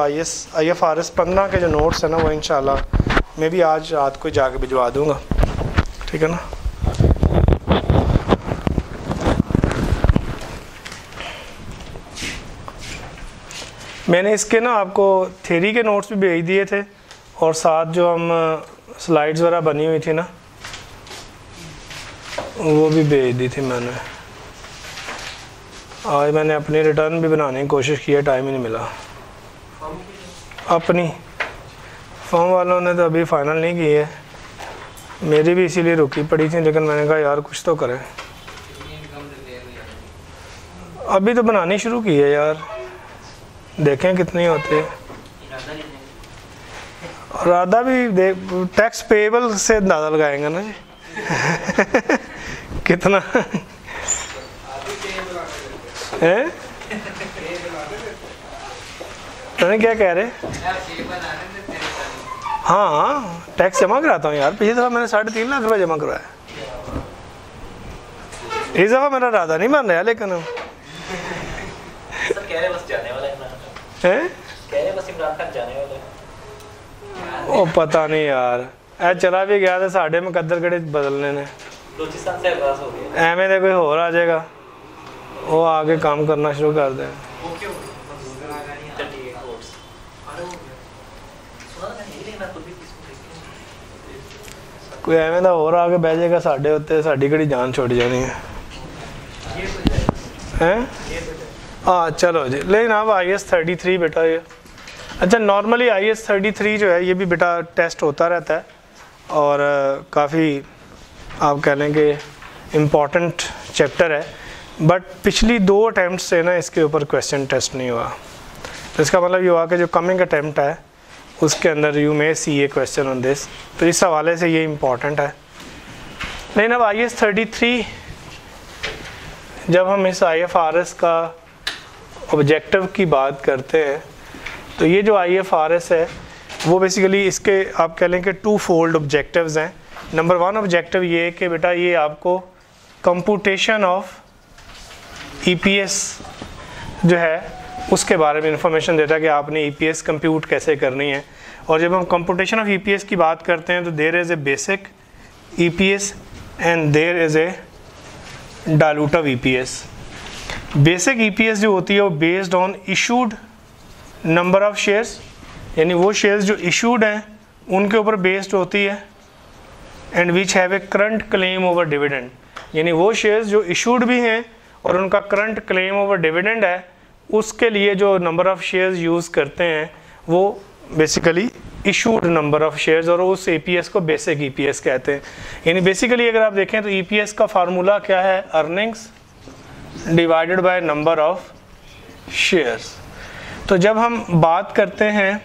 आई F R S पंद्रह के जो नोट्स हैं ना, वो इंशाल्लाह, मैं भी आज रात को जाके भिजवा दूँगा। ठीक है ना? मैंने इसके ना आपको थेरी के नोट्स भी भेज दिए थे, और साथ जो हम स्लाइड्स वगैरह बनी हुई थी ना, वो भी भेज दी थी मैंने। आज मैंने अपनी रिटर्न भी बनाने की कोशिश की है टाइम ही नहीं मिला। अपनी फॉर्म वालों ने तो अभी फाइनल नहीं की है। मेरी भी इसीलिए रुकी पड़ी थी, लेकिन मैंने कहा, यार, कुछ तो करें। अभी तो बनानी शुरू की है, यार। देखें कितनी होती है। और आधा भी देख टैक्स पेबल से अंदाज़ा लगाएँगे ना जी। कितना? है? तुमने क्या कह रहे? हाँ टैक्स जमा कराता हूँ यार। पिछली दफ़ा मैंने साढ़े तीन लाख रुपया जमा करवाया इस दफ़ा मेरा राधा नहीं बन रहा लेकिन ओ पता नहीं यार। ऐ चला भी गया था साढ़े मुकदर कड़े बदलने ने। एवें कोई होर आ जाएगा। वो आके काम करना शुरू कर दे। ਕੋਈ ਐਵੇਂ ਦਾ ਹੋਰ ਆ ਕੇ ਬਹਿ ਜਾਏਗਾ ਸਾਡੇ ਉੱਤੇ ਸਾਡੀ ਕਿਹੜੀ ਜਾਨ ਛੁੱਟ ਜਾਣੀ ਹੈ हैं हाँ चलो जी लेकिन अब आई एस थर्टी थ्री बेटा ये अच्छा normally I S thirty three जो है ये भी बेटा टेस्ट होता रहता है और काफ़ी आप कह लें कि इम्पॉर्टेंट चैप्टर है बट पिछली दो अटैम्प्ट से ना इसके ऊपर क्वेश्चन टेस्ट नहीं हुआ तो इसका मतलब ये हुआ कि जो कमिंग अटैम्प्ट है उसके अंदर you may see a question on this तो इस हवाले से ये इंपॉर्टेंट है। लेकिन अब आई एस थर्टी थ्री जब हम इस आई एफ़ आर एस का ऑब्जेक्टिव की बात करते हैं तो ये जो आई एफ़ आर एस है, वो बेसिकली इसके, आप कह लें कि टू फोल्ड ऑब्जेक्टिव्स हैं। नंबर वन ऑब्जेक्टिव ये है कि बेटा ये आपको computation of E P S जो है उसके बारे में इंफॉर्मेशन देता है कि आपने ई पी एस कंप्यूट कैसे करनी है। और जब हम computation of E P S की बात करते हैं तो there is a basic E P S and there is a diluted E P S basic E P S जो होती है, वो based on issued number of shares यानी वो शेयर्स जो इशूड हैं, उनके ऊपर बेस्ड होती है and which have a current claim over dividend यानी वो शेयर्स जो इशूड भी हैं, और उनका करंट क्लेम ओवर डिविडेंड है उसके लिए जो नंबर ऑफ़ शेयर्स यूज़ करते हैं, वो basically issued number of shares और उस ए को बेसिक ईपीएस कहते हैं। यानी बेसिकली अगर आप देखें तो ईपीएस का फार्मूला क्या है? Earnings divided by number of shares तो जब हम बात करते हैं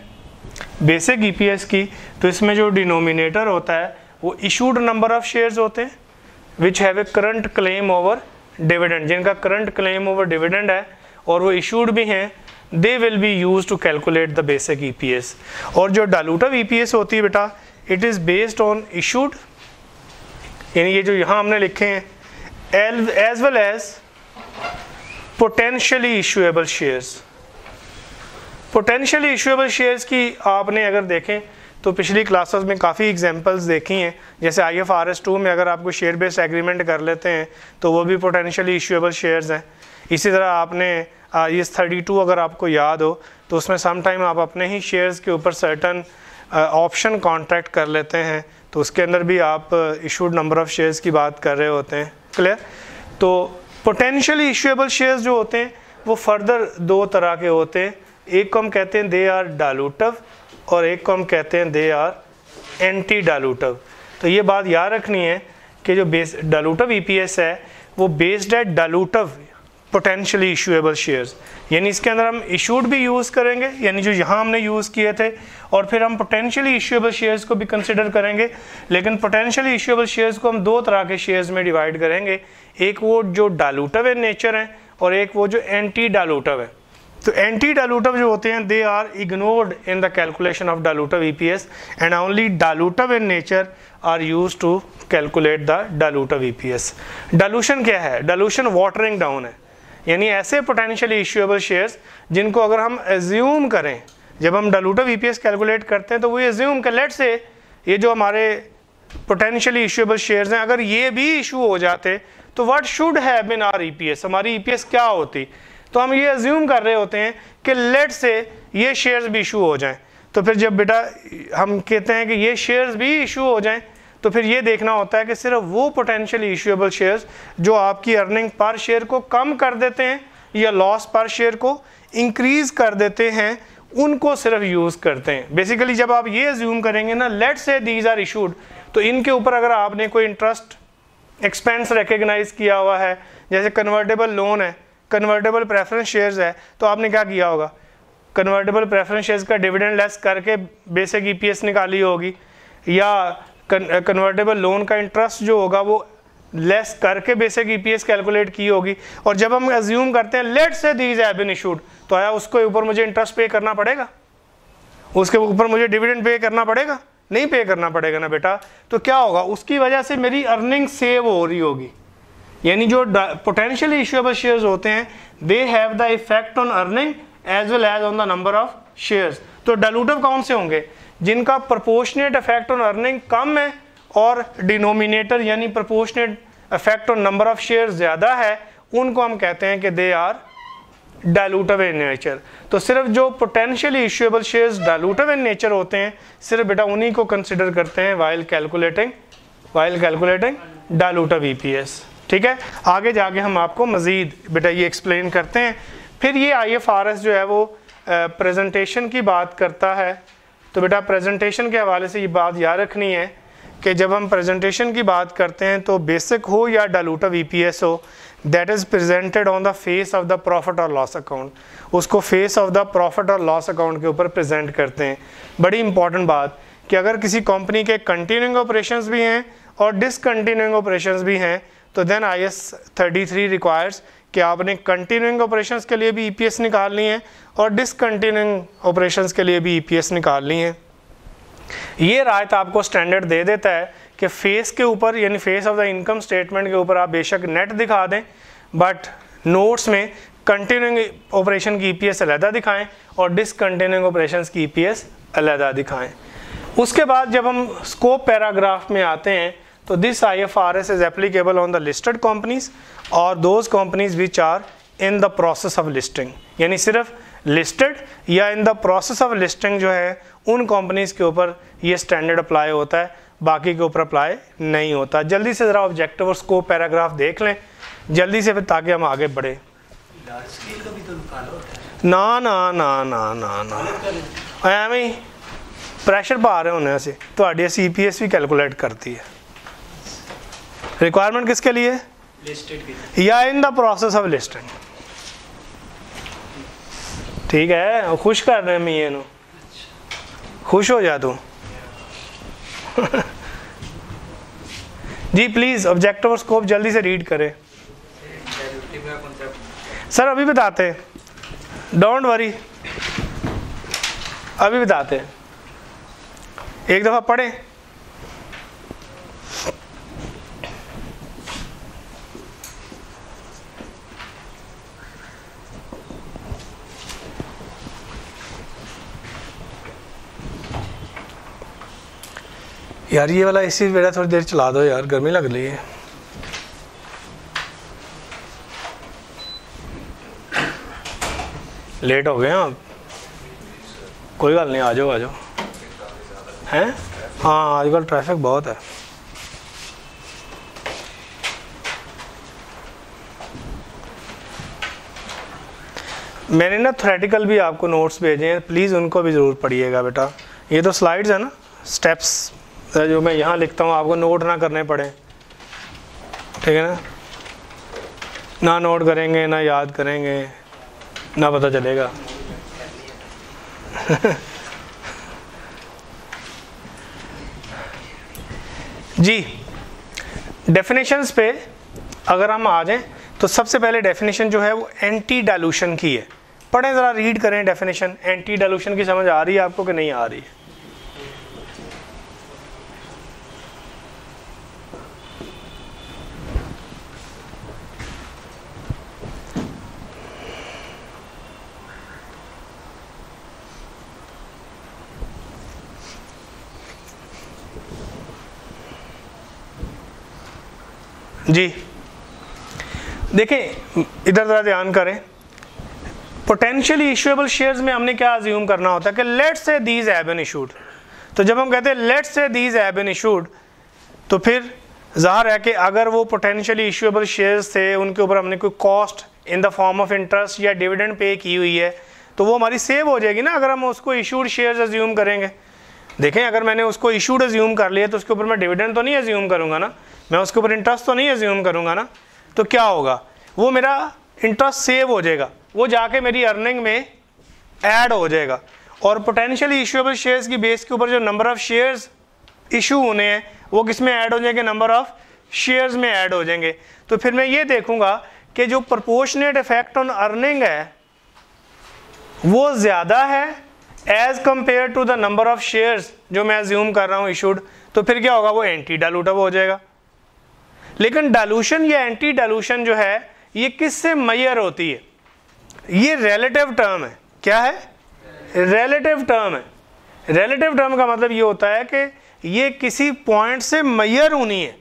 बेसिक ईपीएस की तो इसमें जो डिनोमिनेटर होता है, वो इशूड नंबर ऑफ़ शेयर्स होते हैं which have a current claim over dividend जिनका करंट क्लेम ओवर डिविडेंड है और वो इशूड भी हैं they will be use to calculate the basic E और जो डालूटिव ई होती है बेटा it is based on issued यानी ये जो यहाँ हमने लिखे हैं as well as potentially issuable shares potentially issuable shares की आपने अगर देखें तो पिछली क्लासेस में काफ़ी एग्जांपल्स देखी हैं। जैसे I F R S two में अगर आपको शेयर बेस्ड एग्रीमेंट कर लेते हैं तो वो भी पोटेंशियली इशूएबल शेयर्स हैं। इसी तरह आपने एस थर्टी टू अगर आपको याद हो तो उसमें सम टाइम आप अपने ही शेयर्स के ऊपर सर्टन ऑप्शन कॉन्ट्रैक्ट कर लेते हैं तो उसके अंदर भी आप इशूड नंबर ऑफ़ शेयर्स की बात कर रहे होते हैं। क्लियर तो पोटेंशियली इशूएबल शेयर्स जो होते हैं, वो फर्दर दो तरह के होते हैं। एक को हम कहते हैं दे आर डालूटव और एक को हम कहते हैं दे आर एंटी डालूटव तो ये बात याद रखनी है कि जो बेस डालूटव ईपीएस है, वो बेस्ड है डालूटव पोटेंशियली इशूएबल शेयर्स यानी इसके अंदर हम इशूड भी यूज़ करेंगे, यानी जो यहाँ हमने यूज़ किए थे, और फिर हम पोटेंशियली इशूएबल शेयर्स को भी कंसिडर करेंगे, लेकिन पोटेंशियली इशूएबल शेयर्स को हम दो तरह के शेयर्स में डिवाइड करेंगे, एक वो जो डालूटव इन नेचर है, और एक वो जो एंटी डालूटव है। तो एंटी डालूटव जो होते हैं they are ignored in the calculation of P S and only dilutive in nature are use to calculate the dilutive E P S dilution क्या है? डालूशन वाटरिंग डाउन है। यानी ऐसे पोटेंशियली इश्यूएबल शेयर्स जिनको अगर हम एज्यूम करें, जब हम डालूटिव ईपीएस कैलकुलेट करते हैं तो वो एज्यूम कर लेट से ये जो हमारे पोटेंशियली इशूएबल शेयर्स हैं, अगर ये भी इशू हो जाते तो what should have been are EPS हमारी ईपीएस क्या होती? तो हम ये एज्यूम कर रहे होते हैं कि लेट से ये शेयर्स भी इशू हो जाएँ। तो फिर जब बेटा हम कहते हैं कि ये शेयर्स भी इशू हो जाएँ तो फिर ये देखना होता है कि सिर्फ़ वो पोटेंशियली इशूएबल शेयर्स जो आपकी अर्निंग पर शेयर को कम कर देते हैं या लॉस पर शेयर को इंक्रीज कर देते हैं, उनको सिर्फ़ यूज़ करते हैं। बेसिकली जब आप ये एज्यूम करेंगे ना लेट से दीज आर इशूड तो इनके ऊपर अगर आपने कोई इंटरेस्ट एक्सपेंस रिकग्नाइज किया हुआ है, जैसे कन्वर्टेबल लोन है कन्वर्टेबल प्रेफरेंस शेयर्स है तो आपने क्या किया होगा? कन्वर्टेबल प्रेफरेंस शेयर्स का डिविडेंड लेस करके बेसिक ईपीएस निकाली होगी, या कन्वर्टेबल लोन का इंटरेस्ट जो होगा वो लेस करके बेसिक ईपीएस कैलकुलेट की होगी। और जब हम एज्यूम करते हैं लेट से दीज हैव इशूड तो आया उसके ऊपर मुझे इंटरेस्ट पे करना पड़ेगा? उसके ऊपर मुझे डिविडेंड पे करना पड़ेगा? नहीं पे करना पड़ेगा ना बेटा। तो क्या होगा? उसकी वजह से मेरी अर्निंग सेव हो रही होगी। यानी जो पोटेंशियली इशूएबल शेयर्स होते हैं they have the effect on earning as well as on the number of shares तो डालूटिव कौन से होंगे? जिनका प्रोपोर्शनेट इफ़ेक्ट ऑन अर्निंग कम है और डिनोमिनेटर यानी proportionate effect on number of share ज़्यादा है, उनको हम कहते हैं कि they are dilutive in nature तो सिर्फ़ जो potentially issuable shares dilutive in nature होते हैं, सिर्फ़ बेटा उन्हीं को कंसिडर करते हैं while calculating while calculating dilutive EPS ठीक है? आगे जाके हम आपको मज़ीद बेटा ये एक्सप्लेन करते हैं। फिर ये आईएफआरएस जो है वो प्रेजेंटेशन की बात करता है। तो बेटा प्रेजेंटेशन के हवाले से ये बात याद रखनी है कि जब हम प्रेजेंटेशन की बात करते हैं तो बेसिक हो या डालूटिव ईपीएस हो that is presented on the face of the profit और लॉस अकाउंट उसको फेस ऑफ़ द प्रॉफिट और लॉस अकाउंट के ऊपर प्रेजेंट करते हैं। बड़ी इंपॉर्टेंट बात कि अगर किसी कंपनी के कंटिन्यूइंग ऑपरेशंस भी हैं और डिसकंटिन्यूइंग ऑपरेशंस भी हैं तो then I S thirty three requires कि आपने कंटिन्यूइंग ऑपरेशंस के लिए भी ईपीएस निकालनी है और डिसकंटिन्यूइंग ऑपरेशंस के लिए भी ईपीएस निकालनी है। ये रायत आपको स्टैंडर्ड दे देता है कि फेस के ऊपर, यानी face of the income statement के ऊपर आप बेशक नेट दिखा दें बट नोट्स में कंटिन्यूइंग ऑपरेशन की ईपीएस अलहदा दिखाएँ और डिसकंटिन्यूइंग ऑपरेशन की ईपीएस अलहदा दिखाएँ। उसके बाद जब हम स्कोप पैराग्राफ में आते हैं तो this I F R S is applicable on the listed companies और those companies which are in the process of listing यानी सिर्फ लिस्टेड या in the process of listing जो है उन कंपनीज के ऊपर ये स्टैंडर्ड अप्लाई होता है बाकी के ऊपर अप्लाई नहीं होता जल्दी से ज़रा ऑब्जेक्टिव और स्कोप पैराग्राफ देख लें जल्दी से फिर ताकि हम आगे बढ़े ना ना ना ना ना ना ਐਵੇਂ ਪ੍ਰੈਸ਼ਰ ਪਾ ਰਹੇ ਹੁੰਦੇ ਅਸੀਂ ਤੁਹਾਡੀ ਸੀਪੀਐਸ ਵੀ ਕੈਲਕੂਲੇਟ ਕਰਤੀ ਹੈ रिक्वायरमेंट किसके लिए? लिस्टेड या in the process of listing ठीक है खुश कर रहे हैं मियाँ खुश हो जा तू। जी प्लीज़ ऑब्जेक्टिव और स्कोप जल्दी से रीड करें। सर अभी बताते डोंट वरी अभी बताते एक दफ़ा पढ़ें। यार ये वाला एसी बेटा थोड़ी देर चला दो यार गर्मी लग रही है। लेट हो गए हैं आप? कोई गल नहीं आ जाओ आ जाओ। हैं? हाँ आजकल ट्रैफ़िक बहुत है। मैंने ना थ्रेटिकल भी आपको नोट्स भेजे हैं प्लीज़ उनको भी ज़रूर पढ़िएगा बेटा। ये तो स्लाइड्स है ना स्टेप्स जो मैं यहाँ लिखता हूँ, आपको नोट ना करने पड़े। ठीक है ना? ना नोट करेंगे, ना याद करेंगे, ना पता चलेगा। जी डेफिनेशंस पे अगर हम आ जाएँ तो सबसे पहले डेफिनेशन जो है वो एंटी डालूशन की है। पढ़ें ज़रा रीड करें डेफिनेशन एंटी डालूशन की समझ आ रही है आपको कि नहीं आ रही है? जी। देखें इधर ज़रा ध्यान करें। पोटेंशियली इशुएबल शेयर्स में हमने क्या अज्यूम करना होता है कि let's say these have been issued तो जब हम कहते हैं let's say these have been issued तो फिर ज़ाहिर है कि अगर वो पोटेंशियली इशुएबल शेयर्स थे, उनके ऊपर हमने कोई cost in the form of interest या डिविडेंड पे की हुई है तो वो हमारी सेव हो जाएगी ना, अगर हम उसको इशूड शेयर्स अज्यूम करेंगे। देखें, अगर मैंने उसको इशूड अज्यूम कर लिया तो उसके ऊपर मैं डिविडेंड तो नहीं एज्यूम करूँगा ना? मैं उसके ऊपर इंटरेस्ट तो नहीं एज्यूम करूँगा ना? तो क्या होगा? वो मेरा इंटरेस्ट सेव हो जाएगा। वो जाके मेरी अर्निंग में ऐड हो जाएगा। और पोटेंशियली इशूएबल शेयर्स की बेस के ऊपर जो नंबर ऑफ़ शेयर्स इशू होने हैं, वो किसमें ऐड हो जाएँगे? नंबर ऑफ़ शेयर्स में ऐड हो जाएँगे। तो फिर मैं ये देखूँगा कि जो प्रपोर्शनेट इफ़ेक्ट ऑन अर्निंग है, वो ज़्यादा है as compared to the number of shares जो मैं ज्यूम कर रहा हूँ इशूड तो फिर क्या होगा? वो एंटी डालूटब हो जाएगा। लेकिन डालूशन या एंटी डालूशन जो है, ये किससे मैयर होती है? ये रिलेटिव टर्म है। क्या है? रिलेटिव टर्म है। रिलेटिव टर्म का मतलब ये होता है कि ये किसी पॉइंट से मैयर होनी है।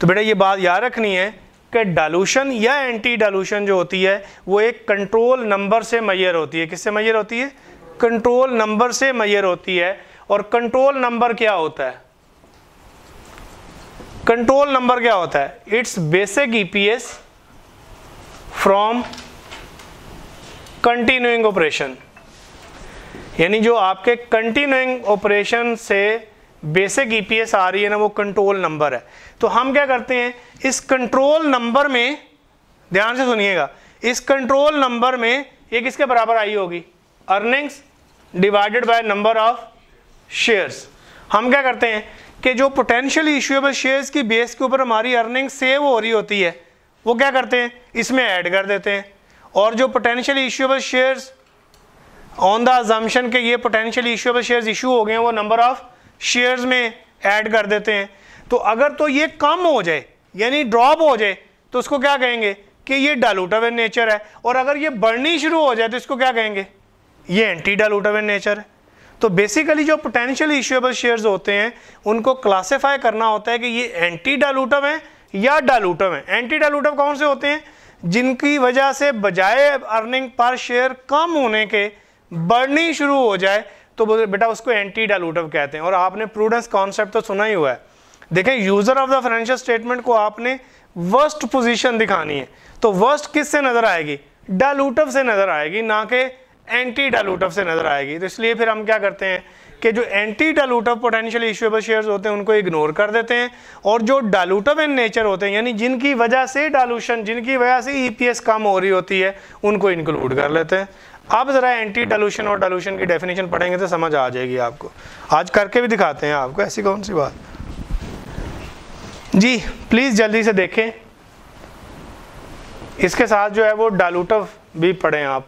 तो बेटा ये बात याद रखनी है कि डालूशन या एंटी डालूशन जो होती है, वो एक कंट्रोल नंबर से मैयर होती है। किससे मैयर होती है? कंट्रोल नंबर से मैयर होती है और कंट्रोल नंबर क्या होता है? कंट्रोल नंबर क्या होता है? It's basic EPS from continuing operation यानी जो आपके कंटिन्यूइंग ऑपरेशन से बेसिक ईपीएस आ रही है ना, वो कंट्रोल नंबर है। तो हम क्या करते हैं? इस कंट्रोल नंबर में, ध्यान से सुनिएगा, इस कंट्रोल नंबर में ये किसके बराबर आई होगी? Earnings divided by number of shares हम क्या करते हैं कि जो पोटेंशियल इशूएबल शेयर्स की बेस के ऊपर हमारी अर्निंग सेव हो रही होती है, वो क्या करते हैं? इसमें ऐड कर देते हैं। और जो potential issuable shares on the assumption के ये पोटेंशियल इशूएबल शेयर्स इशू हो गए हैं, वो नंबर ऑफ़ शेयर्स में ऐड कर देते हैं। तो अगर तो ये कम हो जाए, यानी ड्रॉप हो जाए तो उसको क्या कहेंगे कि ये इन नेचर है। और अगर ये बढ़नी शुरू हो जाए तो इसको क्या कहेंगे? ये एंटी डालूटिव इन नेचर है। तो बेसिकली जो पोटेंशियल इशूएबल शेयर्स होते हैं, उनको क्लासिफाई करना होता है कि ये एंटी डालूटिव हैं या डालूटिव हैं। एंटी डालूटिव कौन से होते हैं? जिनकी वजह से बजाय अर्निंग पर शेयर कम होने के बढ़नी शुरू हो जाए तो बेटा, उसको एंटी डालूटिव कहते हैं। और आपने प्रूडेंस कॉन्सेप्ट तो सुना ही हुआ है। देखें user of the financial statement को आपने वर्स्ट पोजीशन दिखानी है। तो वर्स्ट किस से नज़र आएगी? डालूटिव से नज़र आएगी, ना कि एंटी डालूटिव से नज़र आएगी। तो इसलिए फिर हम क्या करते हैं कि जो anti dilutive potential issuable shares होते हैं, उनको इग्नोर कर देते हैं और जो डालूटिव इन नेचर होते हैं, यानी जिनकी वजह से डालूशन जिनकी वजह से ईपीएस कम हो रही होती है, उनको इंक्लूड कर लेते हैं। अब ज़रा एंटी डालूशन और डालूशन की डेफिनेशन पढ़ेंगे तो समझ आ जाएगी आपको। आज करके भी दिखाते हैं आपको, ऐसी कौन सी बात? जी प्लीज़ जल्दी से देखें। इसके साथ जो है वो डालूटव भी पढ़ें आप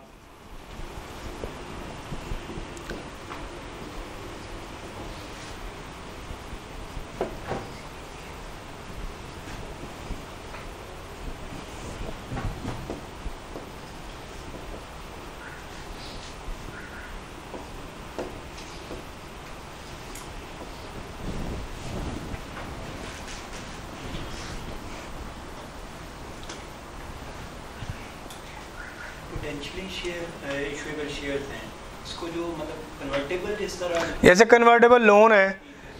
पोटेंशियली शेयर इशूएबल शेयर्स हैं इसको जो मतलब कन्वर्टेबल इस तरह जैसे कन्वर्टेबल लोन है,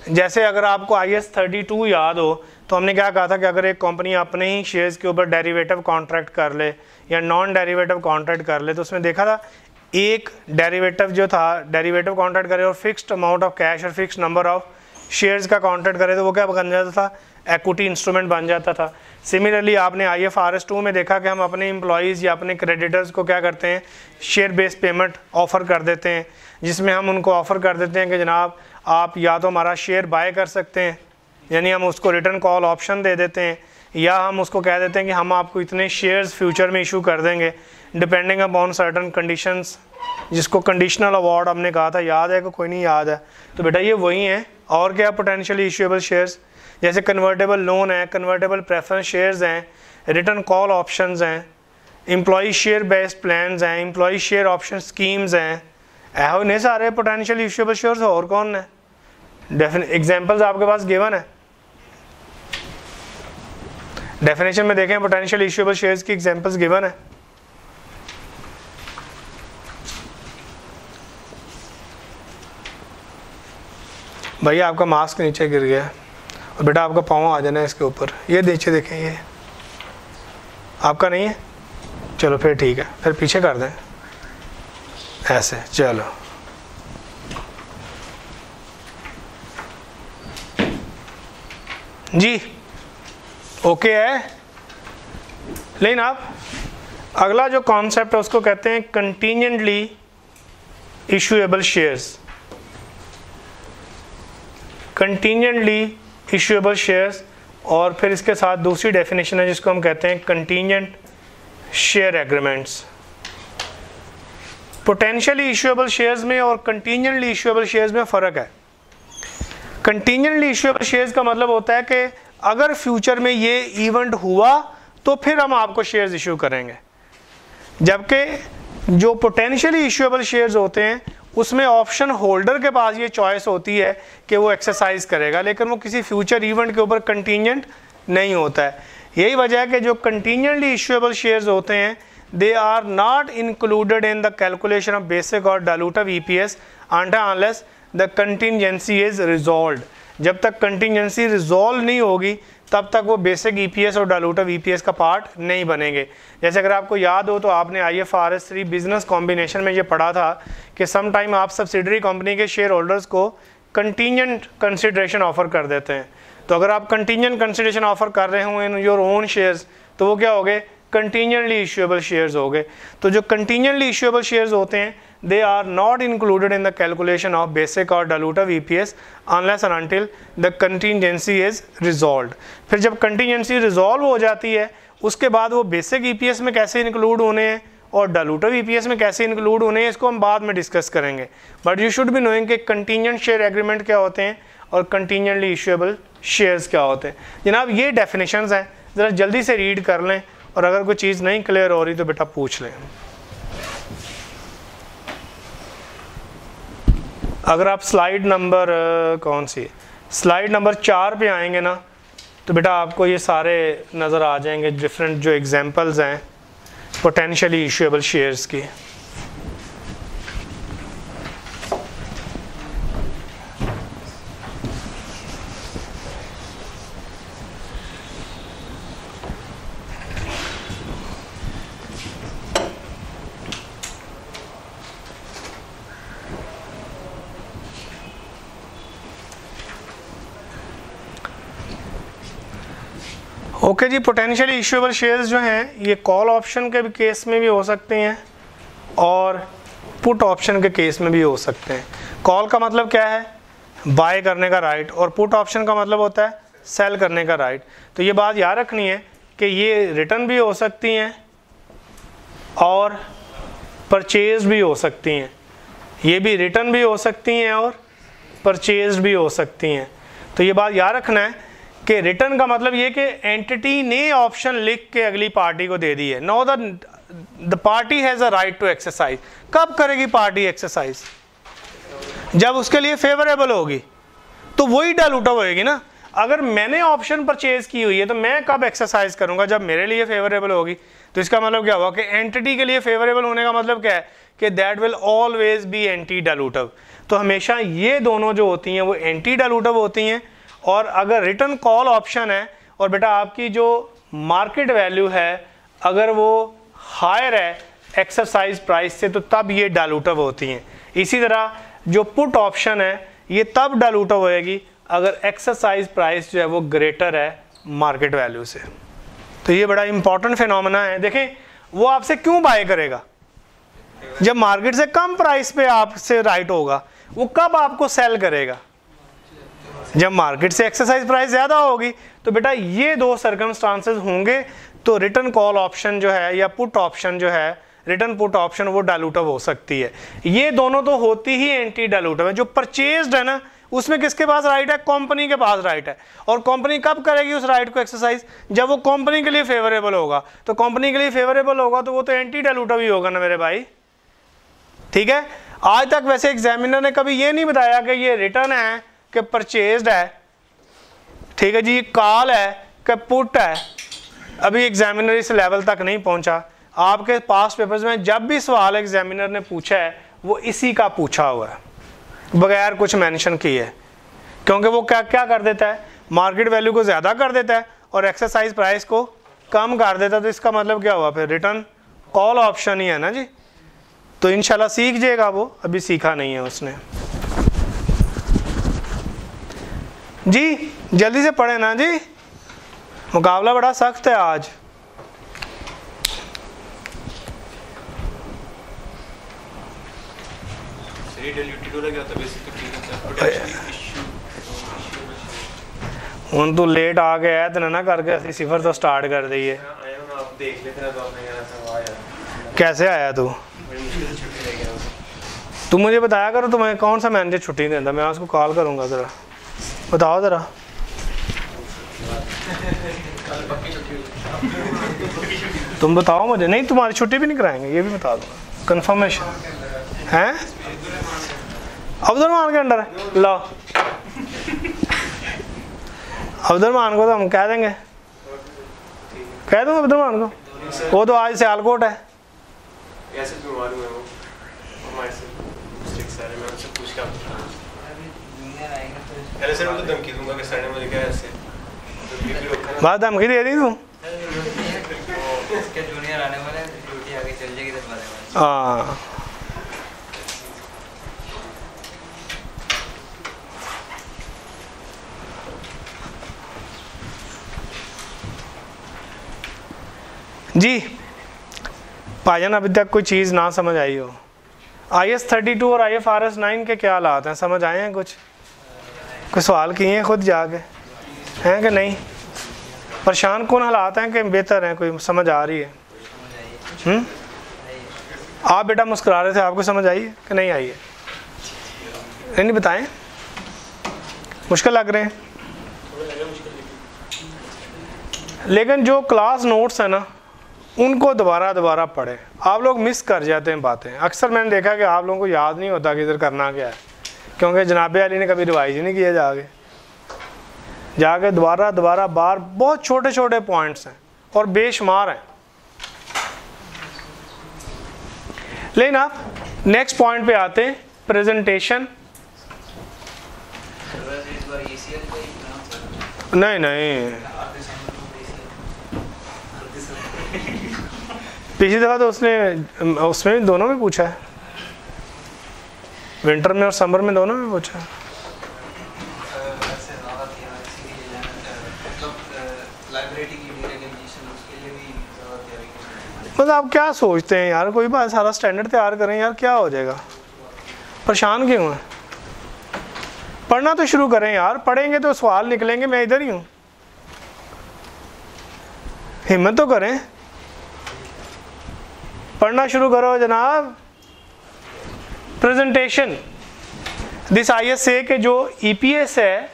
जैसे अगर आपको आई एस थर्टी टू याद हो तो हमने क्या कहा था कि अगर एक कंपनी अपने ही शेयर्स के ऊपर डेरिवेटिव कॉन्ट्रैक्ट कर ले या नॉन डेरिवेटिव कॉन्ट्रैक्ट कर ले तो उसमें देखा था एक डेरिवेटिव जो था डेरिवेटिव कॉन्ट्रैक्ट करे और फिक्स्ड अमाउंट ऑफ़ कैश और फिक्स्ड नंबर ऑफ़ शेयर्स का कॉन्ट्रैक्ट करे तो वो क्या बन जाता था? एक्विटी इंस्ट्रूमेंट बन जाता था। सिमिलरली आपने I F R S two में देखा कि हम अपने एम्प्लॉयज़ या अपने क्रेडिटर्स को क्या करते हैं? शेयर बेस्ड पेमेंट ऑफ़र कर देते हैं। जिसमें हम उनको ऑफ़र कर देते हैं कि जनाब, आप या तो हमारा शेयर बाय कर सकते हैं, यानी हम उसको रिटर्न कॉल ऑप्शन दे देते हैं, या हम उसको कह देते हैं कि हम आपको इतने शेयर्स फ्यूचर में इशू कर देंगे डिपेंडिंग अपॉन सर्टन कंडीशंस जिसको कंडीशनल अवार्ड हमने कहा था, याद है कि कोई नहीं याद है? तो बेटा ये वही हैं, और क्या पोटेंशियली इशूएबल शेयर्स जैसे कन्वर्टेबल लोन है कन्वर्टेबल प्रेफरेंस शेयर्स हैं रिटर्न कॉल ऑप्शंस हैं एम्प्लॉय शेयर बेस्ड प्लान हैं एम्प्लॉय शेयर ऑप्शन स्कीम्स हैं ऐहो नहीं सारे पोटेंशियल इशूएबल शेयर्स और कौन है? डेफिनेट एग्जांपल्स आपके पास गिवन है। डेफिनेशन में देखें पोटेंशियल इश्यूएबल शेयर्स की एग्जांपल्स गिवन है। भैया, आपका मास्क नीचे गिर गया और बेटा, आपका पाँव आ जाना है इसके ऊपर। ये नीचे देखें, ये। आपका नहीं है? चलो फिर ठीक है। फिर पीछे कर दें। ऐसे, चलो। जी, ओके है। लेकिन आप, अगला जो कॉन्सेप्ट है, उसको कहते हैं contingently issuable shares contingently issuable shares और फिर इसके साथ दूसरी डेफिनेशन है, जिसको हम कहते हैं contingent share agreements potentially issuable shares में और कंटीजेंटली इशूएबल शेयर्स में फ़र्क है। कंटीजेंटली इशूएबल शेयर्स का मतलब होता है कि अगर फ्यूचर में ये इवेंट हुआ तो फिर हम आपको शेयर्स इशू करेंगे। जबकि जो पोटेंशियली इशूएबल शेयर्स होते हैं, उसमें ऑप्शन होल्डर के पास ये चॉइस होती है कि वो एक्सरसाइज करेगा, लेकिन वो किसी फ्यूचर इवेंट के ऊपर कंटीजेंट नहीं होता है। यही वजह है कि जो कंटीजेंटली इशूएबल शेयर्स होते हैं not included in the calculation of basic और dilutive E P S unless the contingency is resolve जब तक कंटिजेंसी रिजॉल्व नहीं होगी, तब तक वो बेसिक ईपीएस और डालूटिव ईपीएस का पार्ट नहीं बनेंगे। जैसे अगर आपको याद हो तो आपने I F R S three business combination में ये पढ़ा था कि सम टाइम आप सब्सिडरी कंपनी के शेयर होल्डर्स को कंटीजेंट कंसिड्रेशन ऑफ़र कर देते हैं। तो अगर आप कंटीजेंट कंसिड्रेशन ऑफ़र कर रहे हो इन योर ओन शेयर्स तो वो क्या हो गए कंटीजेंटली इशूएबल शेयर्स हो गए। तो जो कंटीजेंटली इशूएबल शेयर्स होते हैं, they are not included in the calculation of basic or dilutive EPS unless and until the contingency is resolve फिर जब contingency रिजॉल्व हो जाती है, उसके बाद वो बेसिक ई पी एस में कैसे इंक्लूड होने हैं और डालूटिव ईपीएस में कैसे इंक्लूड होने हैं, इसको हम बाद में डिस्कस करेंगे। But you should be knowing contingent share agreement क्या होते हैं और कंटीजेंटली इशूएबल शेयर्स क्या होते हैं। जनाब, ये डेफिनेशंस हैं। ज़रा जल्दी से रीड कर लें और अगर कोई चीज़ नहीं क्लियर हो रही तो बेटा पूछ लें। अगर आप स्लाइड नंबर कौन सी? स्लाइड नंबर चार पे आएँगे ना तो बेटा आपको ये सारे नज़र आ जाएँगे डिफरेंट जो एग्जांपल्स हैं पोटेंशियली इशूएबल शेयर्स की। जी पोटेंशियली इशूएबल शेयर्स जो हैं, ये कॉल ऑप्शन के भी केस में भी हो सकते हैं और पुट ऑप्शन के केस में भी हो सकते हैं। कॉल का मतलब क्या है? बाय करने का राइट और पुट ऑप्शन का मतलब होता है सेल करने का राइट तो ये बात याद रखनी है कि ये रिटर्न भी हो सकती हैं और परचेज भी हो सकती हैं। ये भी रिटर्न भी हो सकती हैं और परचेज भी हो सकती हैं। तो ये बात याद रखना है कि रिटर्न का मतलब ये कि एंटिटी ने ऑप्शन लिख के अगली पार्टी को दे दी है। No the the party has a right to exercise कब करेगी पार्टी एक्सरसाइज जब उसके लिए फेवरेबल होगी तो वही डालूटा होएगी ना। अगर मैंने ऑप्शन परचेज की हुई है तो मैं कब एक्सरसाइज करूँगा? जब मेरे लिए फेवरेबल होगी। तो इसका मतलब क्या हुआ कि एंटिटी के लिए फेवरेबल होने का मतलब क्या है? कि that will always be anti dilutive तो हमेशा ये दोनों जो होती हैं, वो एंटी डालूटव होती हैं। और अगर रिटर्न कॉल ऑप्शन है, और बेटा आपकी जो मार्केट वैल्यू है, अगर वो हायर है एक्सरसाइज प्राइस से तो तब ये डालूटव होती हैं। इसी तरह जो पुट ऑप्शन है, ये तब डालूटव होएगी अगर एक्सरसाइज प्राइस जो है वो ग्रेटर है मार्केट वैल्यू से। तो ये बड़ा इंपॉर्टेंट फिनोमेना है। देखें, वो आपसे क्यों बाय करेगा? जब मार्केट से कम प्राइस पे आपसे राइट होगा, वो कब आपको सेल करेगा? जब मार्केट से एक्सरसाइज प्राइस ज़्यादा होगी तो बेटा ये दो सर्कमस्टांसेस होंगे तो रिटर्न कॉल ऑप्शन जो है या पुट ऑप्शन जो है रिटर्न पुट ऑप्शन वो डालूटिव हो सकती है। ये दोनों तो होती ही एंटी डालूटिव है। जो परचेज है ना, उसमें किसके पास राइट है? कंपनी के पास राइट है। और कंपनी कब करेगी उस राइट को एक्सरसाइज जब वो कंपनी के लिए फेवरेबल होगा। तो कंपनी के लिए फेवरेबल होगा तो वो तो एंटी डालूटिव ही होगा ना मेरे भाई। ठीक है? आज तक वैसे एग्जामिनर ने कभी ये नहीं बताया कि ये रिटर्न है कि परचेज है, ठीक है जी, कॉल है कि पुट है, अभी एग्जामिनर इस लेवल तक नहीं पहुँचा। आपके पास पेपर्स में जब भी सवाल एग्जामिनर ने पूछा है, वो इसी का पूछा हुआ है, बगैर कुछ मेंशन किए। क्योंकि वो क्या क्या कर देता है? मार्केट वैल्यू को ज़्यादा कर देता है और एक्सरसाइज प्राइस को कम कर देता है। तो इसका मतलब क्या हुआ फिर? रिटर्न कॉल ऑप्शन ही है ना जी? तो इनशाला सीख जाएगा वो, अभी सीखा नहीं है उसने। जी जल्दी से पढ़े ना जी। मुकाबला बड़ा सख्त है आज। हूँ तू लेट आ गया है ना करके अभी सिफर तो स्टार्ट कर दीए कैसे आया तू? तू मुझे बताया करो तुम्हें कौन सा मैनेजर छुट्टी देता मैं उसको कॉल करूँगा ज़रा। बताओ ज़रा। तुम बताओ मुझे। नहीं तुम्हारी छुट्टी भी नहीं कराएँगे ये भी बता दो। कंफर्मेशन हैं? अब्दुलरमान के अंडर है। लो। अब्दुलरमान को तो हम कह देंगे। कह दूँगा अब्दुलरमान को। वो तो आज सियालकोट है। Strict सर मैं। पहले उनको धमकी दूँगा कि सर ने मुझे कहा ऐसे तो बात धमकी दे रही तू इसके जूनियर आने वाले हैं ड्यूटी आगे चल जाएगी दस बारह हाँ जी भाईजान अभी तक कोई चीज़ ना समझ आई हो। आई एस थर्टी टू और I F R S nine के क्या हालात हैं? समझ आए हैं कुछ? कोई सवाल किए हैं खुद जाके? हैं कि नहीं? परेशान कौन हालात हैं कि बेहतर हैं, कोई समझ आ रही है? हम्म? आप बेटा मुस्कुरा रहे थे, आपको समझ आई है कि नहीं आई है? नहीं नहीं, बताएँ। मुश्किल लग रहे हैं। लेकिन जो क्लास नोट्स है ना, उनको दोबारा दोबारा पढ़ें। आप लोग मिस कर जाते हैं बातें। अक्सर मैंने देखा कि आप लोगों को याद नहीं होता कि इधर करना क्या है। क्योंकि जनाब अली ने कभी रिवाइज नहीं किया जाके। जाके दोबारा दोबारा बार, बहुत छोटे छोटे पॉइंट्स हैं और बेशुमार हैं। लेकिन आप नेक्स्ट पॉइंट पे आते हैं प्रेजेंटेशन नहीं नहीं। पिछली दफ़ा तो उसने, उसमें दोनों में पूछा है। विंटर में और समर में दोनों में पूछा है। मतलब आप क्या सोचते हैं यार? कोई बात, सारा स्टैंडर्ड तैयार करें यार, क्या हो जाएगा? परेशान क्यों है? पढ़ना तो शुरू करें यार। पढ़ेंगे तो सवाल निकलेंगे, मैं इधर ही हूँ। हिम्मत तो करें। पढ़ना शुरू करो जनाब। Presentation this I S A के जो ई पी एस है,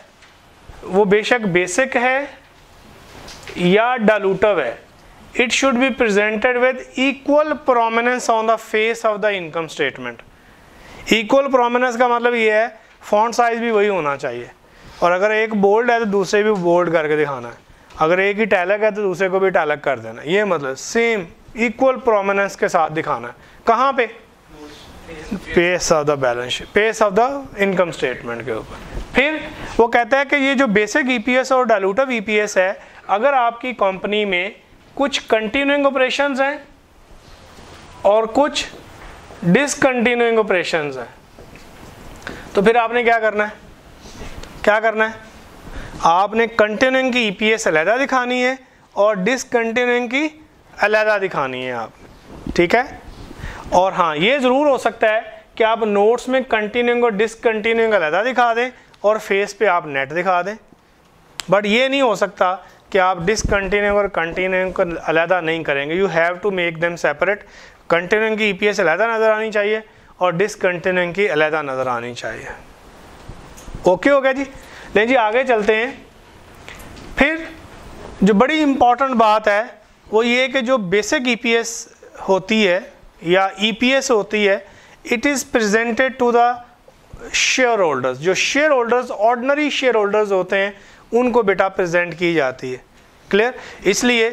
वो बेशक बेसिक है या डालूटव है. It should be presented with equal prominence on the face of the income statement equal prominence का मतलब ये है फॉन्ट साइज़ भी वही होना चाहिए. और अगर एक बोल्ड है तो दूसरे भी बोल्ड करके दिखाना है. अगर एक ही टैलक है तो दूसरे को भी टैलक कर देना ये मतलब सेम इक्वल प्रोमिनेंस के साथ दिखाना है. कहाँ पे? Face of the balance face of the income statement के ऊपर। फिर वो कहता है कि ये जो बेसिक ईपीएस और डालूटिव ईपीएस है, अगर आपकी कंपनी में कुछ कंटिन्यूइंग ऑपरेशंस हैं और कुछ डिसकंटिन्यूइंग ऑपरेशंस हैं तो फिर आपने क्या करना है? क्या करना है? आपने कंटिन्यूइंग की ईपीएस अलहदा दिखानी है और डिसकंटिन्यूइंग की अलहदा दिखानी है आप ठीक है? और हाँ ये ज़रूर हो सकता है कि आप नोट्स में कंटिन्यूइंग और डिसकंटिन्यूइंग अलहदा दिखा दें और फेस पे आप नेट दिखा दें। बट ये नहीं हो सकता कि आप डिसकंटिन्यूइंग और कंटिन्यूइंग को अलहदा नहीं करेंगे। You have to make them separate continuing की ईपीएस अलहदा नज़र आनी चाहिए और डिसकंटिन्यूइंग की अलहदा नज़र आनी चाहिए। ओके हो गया जी? लेकिन जी, आगे चलते हैं। फिर जो बड़ी इंपॉर्टेंट बात है, वो ये कि जो बेसिक ईपीएस होती है या ईपीएस होती है it is presented to the share holders जो share holders ordinary share holders होते हैं, उनको बेटा प्रेजेंट की जाती है। क्लियर इसलिए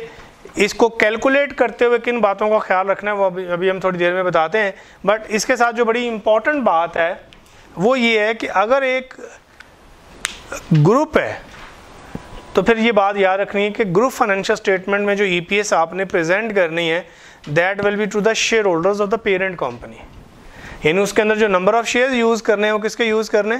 इसको कैलकुलेट करते हुए किन बातों का ख्याल रखना है, वो अभी अभी हम थोड़ी देर में बताते हैं। बट इसके साथ जो बड़ी इंपॉर्टेंट बात है, वो ये है कि अगर एक ग्रुप है तो फिर ये बात याद रखनी है कि ग्रुप फाइनेंशियल स्टेटमेंट में जो ईपीएस आपने प्रेजेंट करनी है that will be to the share holders of the parent company यानी उसके अंदर जो नंबर ऑफ़ शेयर यूज़ करने हैं, वो किसके यूज़ करने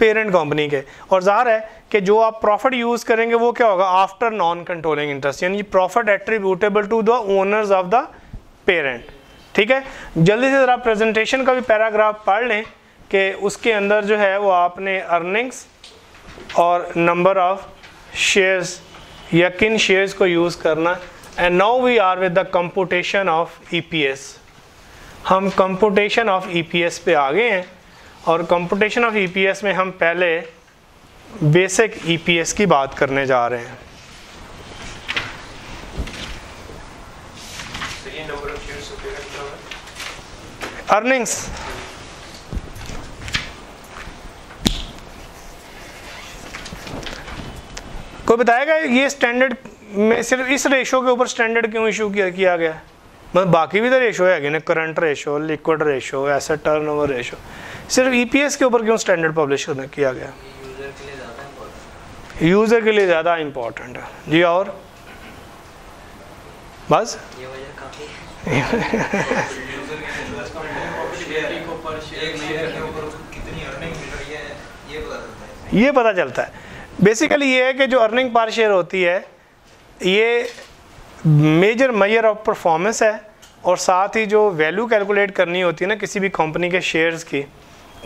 पेरेंट कंपनी के। और ज़ाहिर है कि जो आप प्रॉफिट यूज़ करेंगे, वो क्या होगा? आफ्टर नॉन कंट्रोलिंग इंटरेस्ट यानी profit attributable to the owners of the parent ठीक है? जल्दी से ज़रा प्रेजेंटेशन का भी पैराग्राफ पढ़ लें कि उसके अंदर जो है, वो आपने अर्निंग्स और नंबर ऑफ़ शेयर्स या किन शेयर्स को यूज़ करना and now we are with the computation of EPS हम कंपुटेशन ऑफ़ ईपीएस पे आ गए हैं और कंपुटेशन ऑफ़ ईपीएस में हम पहले बेसिक ईपीएस की बात करने जा रहे है। अर्निंग्स कोई बताएगा ये स्टैंडर्ड में सिर्फ़ इस रेशो के ऊपर स्टैंडर्ड क्यों इशू किया किया गया? है? मतलब बाकी भी तो रेशो है ना current ratio liquid ratio asset turnover ratio सिर्फ़ ईपीएस के ऊपर क्यों स्टैंडर्ड पब्लिश किया गया? यूज़र के लिए ज़्यादा इम्पोर्टेंट यूज़र के लिए ज़्यादा इम्पोर्टेंट है। जी और? बस? ये वजह काफ़ी शेयर को पर शेयर एक शेयर के ऊपर कितनी अर्निंग मिल रही है ये पता चलता है। ये पता चलता है। बेसिकली ये है कि जो अर्निंग पार शेयर होती है ये मेजर मेजर ऑफ़ परफॉर्मेंस है और साथ ही जो वैल्यू कैलकुलेट करनी होती है ना किसी भी कंपनी के शेयर्स की,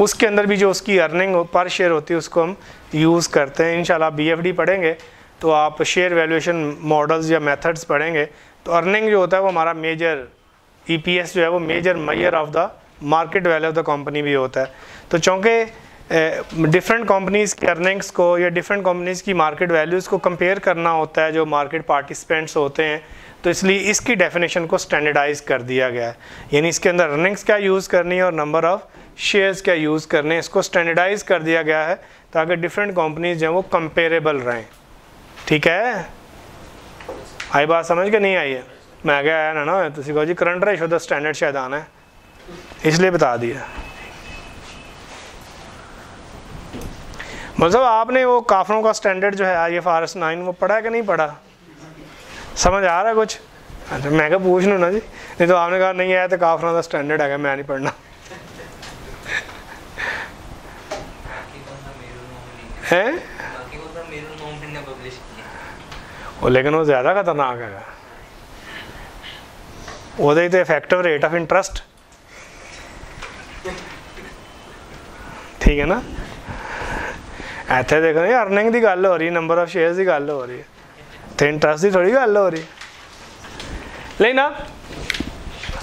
उसके अंदर भी जो उसकी अर्निंग पर शेयर होती है, उसको हम यूज़ करते हैं। इंशाल्लाह बीएफडी पढ़ेंगे तो आप शेयर वैल्यूएशन मॉडल्स या मेथड्स पढ़ेंगे तो अर्निंग जो होता है वो हमारा मेजर ईपीएस जो है वो measure measure of the market value of the company भी होता है। तो चूँकि डिफरेंट कंपनीज़ की अर्निंग्स को या डिफरेंट कंपनीज़ की मार्केट वैल्यूज़ को कंपेयर करना होता है, जो मार्केट पार्टिसिपेंट्स होते हैं। तो इसलिए इसकी डेफिनेशन को स्टैंडर्डाइज कर दिया गया है। यानी इसके अंदर अर्निंग्स क्या यूज़ करनी है और नंबर ऑफ़ शेयर्स क्या यूज़ करने इसको स्टैंडर्डाइज कर दिया गया है, ताकि डिफरेंट कंपनीज़ जो हैं वो कंपेरेबल रहें। ठीक है? आई बात समझ के नहीं आई है? मैं क्या आया ना ना? कहो जी करंट रेशो द स्टैंडर्ड शायद आना है। इसलिए बता दिया। मतलब आपने वो काफरों का स्टैंडर्ड जो है I F R S nine वो पढ़ा है कि नहीं पढ़ा समझ आ रहा है कुछ अच्छा मैं क्या पूछ लूँ ना जी नहीं तो आपने कहा नहीं आया तो काफरों का स्टैंडर्ड है मैं नहीं पढ़ना बाकी बंदा मेरू नॉमिनी है बाकी बंदा मेरू नॉमिनी ने पब्लिश किया वो लेकिन वो ज़्यादा खतरनाक है ਉਹਦੇ ਤੇ ਇਫੈਕਟਿਵ ਰੇਟ ਆਫ ਇੰਟਰਸਟ ਠੀਕ ਹੈ ਨਾ ਇੱਥੇ ਦੇਖੋ ਇਹ ਅਰਨਿੰਗ ਦੀ ਗੱਲ ਹੋ ਰਹੀ ਹੈ ਨੰਬਰ ਆਫ ਸ਼ੇਅਰਸ ਦੀ ਗੱਲ ਹੋ ਰਹੀ ਹੈ ਤੇ इंटरेस्ट ਦੀ थोड़ी ਗੱਲ हो रही है लेकिन अब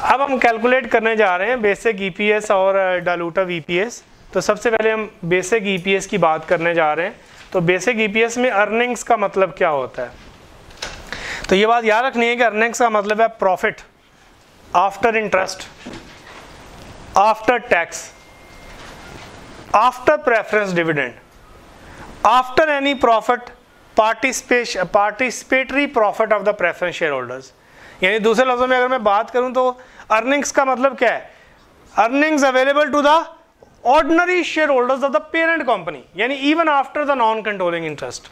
अब हम कैलकुलेट करने जा रहे हैं बेसिक ईपीएस और डालूटिव ईपीएस तो सबसे पहले हम बेसिक ईपीएस की बात करने जा रहे हैं तो बेसिक ईपीएस में अर्निंग्स का मतलब क्या होता है तो ये बात याद रखनी है कि अर्निंग्स का मतलब है profit after interest after tax after preference dividend after any profit participation participatory profit of the preference share holders यानी दूसरे लफ्ज़ों में अगर मैं बात करूँ तो अर्निंग्स का मतलब क्या है? Earnings available to the ordinary share holders of the parent company यानी even after the non controlling interest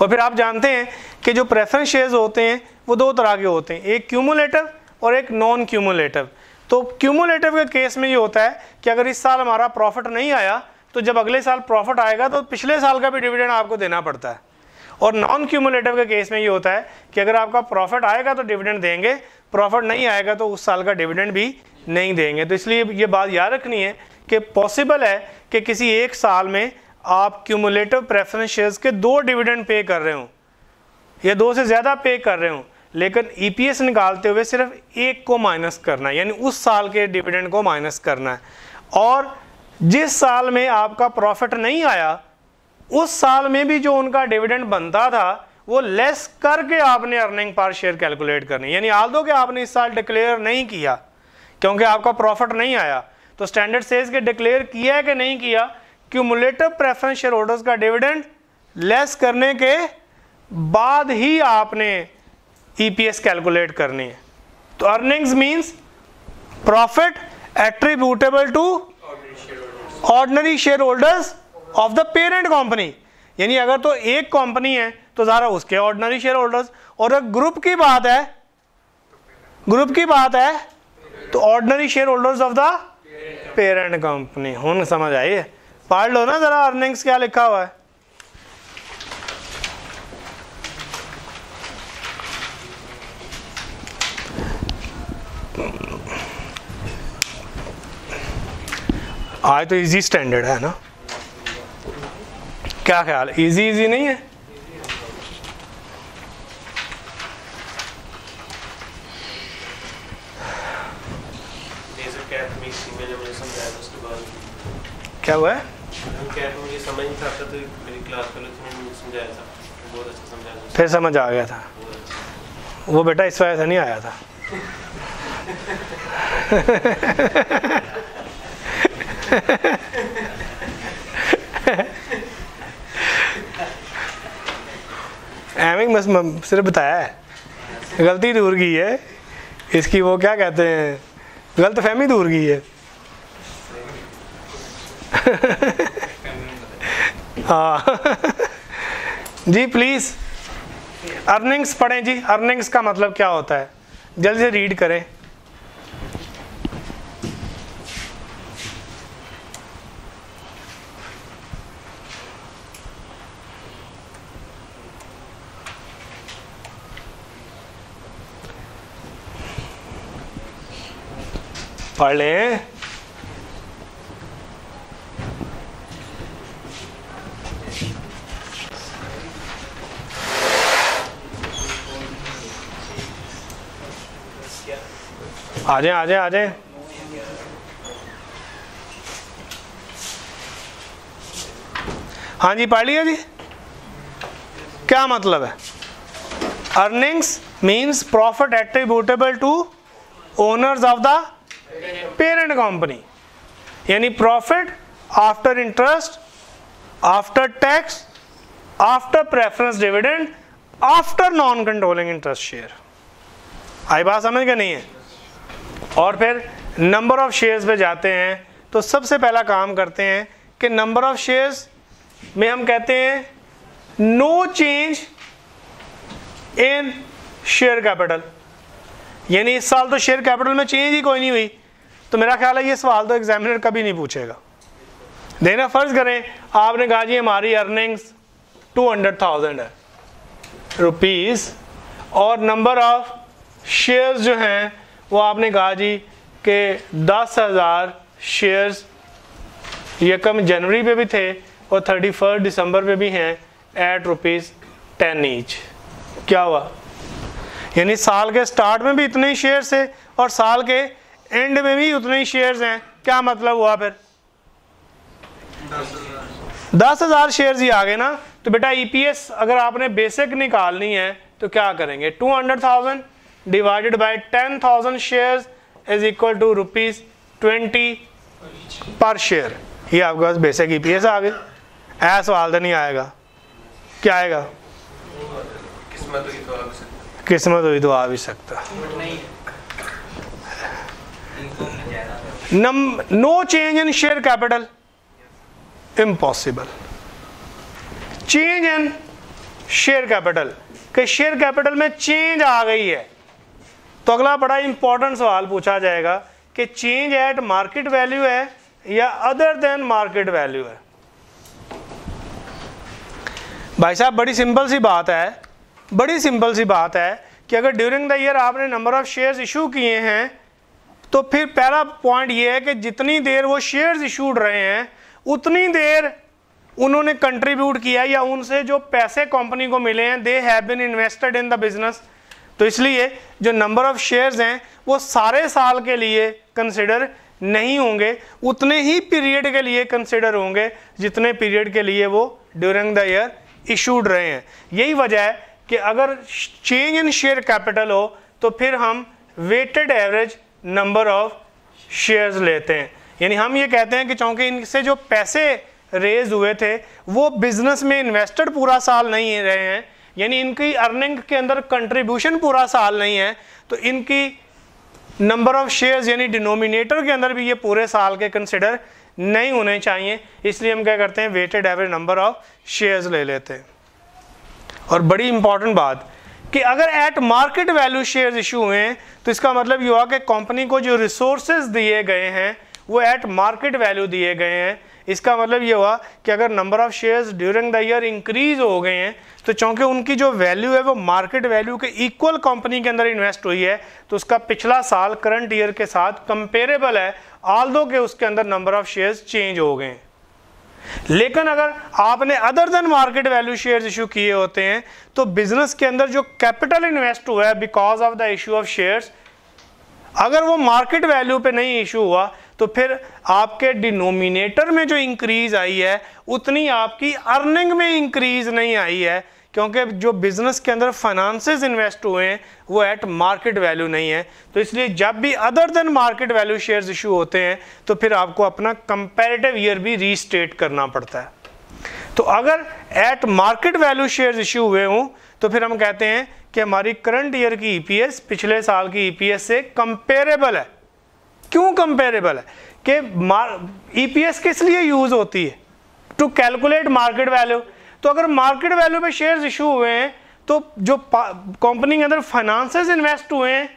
और फिर आप जानते हैं कि जो प्रेफरेंस शेयर्स होते हैं, वो दो तरह के होते हैं, एक क्यूमुलेटिव और एक नॉन क्यूमुलेटिव तो क्यूमुलेटिव के केस में ये होता है कि अगर इस साल हमारा प्रॉफिट नहीं आया तो जब अगले साल प्रॉफिट आएगा तो पिछले साल का भी डिविडेंड आपको देना पड़ता है। और नॉन क्यूमुलेटिव के केस में ये होता है कि अगर आपका प्रॉफिट आएगा तो डिविडेंड देंगे, प्रॉफिट नहीं आएगा तो उस साल का डिविडेंड भी नहीं देंगे। तो इसलिए ये बात याद रखनी है कि पॉसिबल है कि किसी एक साल में आप क्यूमुलेटिव प्रेफरेंस शेयर्स के दो डिविडेंड पे कर रहे हो, या दो से ज़्यादा पे कर रहे हो, लेकिन ईपीएस निकालते हुए सिर्फ़ एक को माइनस करना है, यानी उस साल के डिविडेंड को माइनस करना है। और जिस साल में आपका प्रॉफिट नहीं आया, उस साल में भी जो उनका डिविडेंड बनता था, वो लेस करके आपने अर्निंग पर शेयर कैलकुलेट करनी। यानी आल दो कि आपने इस साल डिक्लेयर नहीं किया, क्योंकि आपका प्रॉफिट नहीं आया तो स्टैंडर्ड सेज के डिक्लेयर किया है कि नहीं किया, क्यूमुलेटिव प्रेफरेंस शेयर होल्डर्स का डिविडेंड लेस करने के बाद ही आपने ईपीएस कैलकुलेट करनी है। तो earnings means profit attributable to ordinary share holders of the parent company यानी अगर तो एक कंपनी है तो ज़रा उसके ऑर्डनरी शेयर होल्डर्स और अगर ग्रुप की बात है ग्रुप की बात है तो ordinary share holders of the parent company हूँ समझ आई? पढ़ लो ना ज़रा अर्निंग्स क्या लिखा हुआ है? आज तो इजी स्टैंडर्ड है ना? क्या ख्याल? इजी इजी नहीं है? क्या हुआ है? फिर समझ आ गया था। वो बेटा इस वजह से नहीं आया था। एमिंग बस सिर्फ़ बताया है। गलती दूर की है। इसकी वो क्या कहते हैं? गलत फहमी दूर की है। हाँ। जी प्लीज़ अर्निंग्स पढ़ें जी। अर्निंग्स का मतलब क्या होता है? जल्दी से रीड करें। पढ़ लें आ जाए आ जाए आ जाए हाँ जी, पढ़ लिया जी। क्या मतलब है? Earnings means profit attributable to owners of the parent company यानी profit after interest after tax after preference dividend after non controlling interest share आई बात समझ के नहीं है? और फिर नंबर ऑफ़ शेयर्स पे जाते हैं तो सबसे पहला काम करते हैं कि नंबर ऑफ़ शेयर्स में हम कहते हैं no change in share capital यानी इस साल तो शेयर कैपिटल में चेंज ही कोई नहीं हुई। तो मेरा ख्याल है ये सवाल तो एग्जामिनर कभी नहीं पूछेगा। देना फ़र्ज़ करें, आपने कहा जी हमारी अर्निंग्स टू हंड्रेड थाउज़ेंड है रुपीज़ और नंबर ऑफ़ शेयर्स जो हैं, वो आपने कहा जी कि दस हज़ार शेयर्स यकम जनवरी पे भी थे और थर्टी फ़र्स्ट दिसंबर पे भी हैं एट रुपीज़ टेन ईच क्या हुआ? यानी साल के स्टार्ट में भी इतने ही शेयर्स थे और साल के एंड में भी उतने ही शेयर्स हैं। क्या मतलब हुआ फिर? दस हज़ार शेयर्स ही आ गए ना। तो बेटा ईपीएस अगर आपने बेसिक निकालनी है तो क्या करेंगे? Two hundred thousand divided by ten thousand shares is equal to rupees twenty per share ये आपके पास बेसिक ईपीएस आ गए। ऐसा सवाल तो नहीं आएगा। क्या आएगा? किस्मत हुई तो आप सकते। किस्मत हुई तो आ भी सकता। नम no change in share capital impossible change in share capital कि शेयर कैपिटल में चेंज आ गई है तो अगला बड़ा इंपॉर्टेंट सवाल पूछा जाएगा कि चेंज एट मार्केट वैल्यू है या अदर देन मार्केट वैल्यू है? भाई साहब, बड़ी सिंपल सी बात है। बड़ी सिंपल सी बात है कि अगर ड्यूरिंग द ईयर आपने नंबर ऑफ़ शेयर्स इशू किए हैं तो फिर पहला पॉइंट ये है कि जितनी देर वो शेयर्स इशूड रहे हैं, उतनी देर उन्होंने कंट्रीब्यूट किया या उनसे जो पैसे कंपनी को मिले हैं they have been invested in the business तो इसलिए जो नंबर ऑफ़ शेयर्स हैं, वो सारे साल के लिए कंसिडर नहीं होंगे, उतने ही पीरियड के लिए कंसिडर होंगे जितने पीरियड के लिए वो ड्यूरिंग द ईयर इशूड रहे हैं. यही वजह है कि अगर चेंज इन शेयर कैपिटल हो तो फिर हम weighted average number of shares लेते हैं। यानी हम ये कहते हैं कि चूँकि इनसे जो पैसे रेज हुए थे, वो बिज़नेस में इन्वेस्टेड पूरा साल नहीं रहे हैं। यानी इनकी अर्निंग के अंदर कंट्रीब्यूशन पूरा साल नहीं है। तो इनकी नंबर ऑफ़ शेयर्स यानी डिनोमिनेटर के अंदर भी ये पूरे साल के कंसिडर नहीं होने चाहिए। इसलिए हम क्या करते हैं weighted average number of shares ले लेते हैं। और बड़ी इंपॉर्टेंट बात कि अगर at market value shares issue हुए हैं तो इसका मतलब ये हुआ कि कंपनी को जो रिसोर्सेज दिए गए हैं, वो एट मार्केट वैल्यू दिए गए हैं। इसका मतलब ये हुआ कि अगर number of shares during the year increase हो गए हैं तो चूँकि उनकी जो वैल्यू है वो मार्केट वैल्यू के इक्वल कंपनी के अंदर इन्वेस्ट हुई है तो उसका पिछला साल करंट ईयर के साथ कंपेरेबल है आल दो के उसके अंदर नंबर ऑफ़ शेयर्स चेंज हो गए हैं। लेकिन अगर आपने other than market value shares issue किए होते हैं तो बिज़नेस के अंदर जो कैपिटल इन्वेस्ट हुआ है because of the issue of shares अगर वो मार्केट वैल्यू पे नहीं इशू हुआ तो फिर आपके डिनोमिनेटर में जो इंक्रीज आई है, उतनी आपकी अर्निंग में इंक्रीज नहीं आई है। क्योंकि जो बिज़नेस के अंदर फाइनेंसेस इन्वेस्ट हुए हैं, वो एट मार्केट वैल्यू नहीं है। तो इसलिए जब भी other than market value shares issue होते हैं तो फिर आपको अपना कंपेरेटिव ईयर भी रीस्टेट करना पड़ता है। तो अगर at market value shares issue हुए हों तो फिर हम कहते हैं कि हमारी करंट ईयर की ईपीएस पिछले साल की ईपीएस से कंपेरेबल है। क्यों कंपेरेबल है? कि ई ईपीएस किस लिए यूज़ होती है? टू कैलकुलेट मार्केट वैल्यू तो अगर मार्केट वैल्यू पे शेयर्स इशू हुए हैं तो जो कंपनी के अंदर फाइनेंसेस इन्वेस्ट हुए हैं,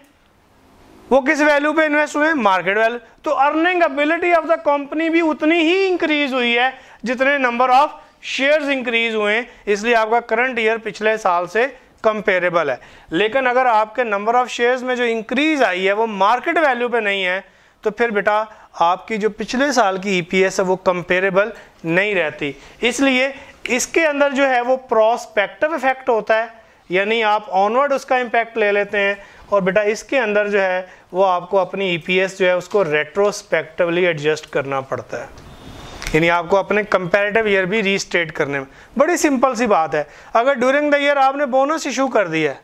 वो किस वैल्यू पे इन्वेस्ट हुए हैं? मार्केट वैल्यू तो earning ability of the company भी उतनी ही इंक्रीज हुई है जितने नंबर ऑफ़ शेयर्स इंक्रीज हुए हैं। इसलिए आपका करंट ईयर पिछले साल से कंपेरेबल है। लेकिन अगर आपके नंबर ऑफ़ शेयर्स में जो इंक्रीज आई है, वो मार्केट वैल्यू पे नहीं है तो फिर बेटा आपकी जो पिछले साल की ईपीएस है, वो कंपेरेबल नहीं रहती। इसलिए इसके अंदर जो है वो प्रोस्पेक्टिव इफ़ेक्ट होता है, यानी आप ऑनवर्ड उसका इम्पैक्ट ले लेते हैं, और बेटा इसके अंदर जो है वो आपको अपनी ईपीएस जो है उसको रेट्रोस्पेक्टिवली एडजस्ट करना पड़ता है। यानी आपको अपने कंपैरेटिव ईयर भी रीस्टेट करने में। बड़ी सिंपल सी बात है। अगर ड्यूरिंग द ईयर आपने बोनस इशू कर दिया है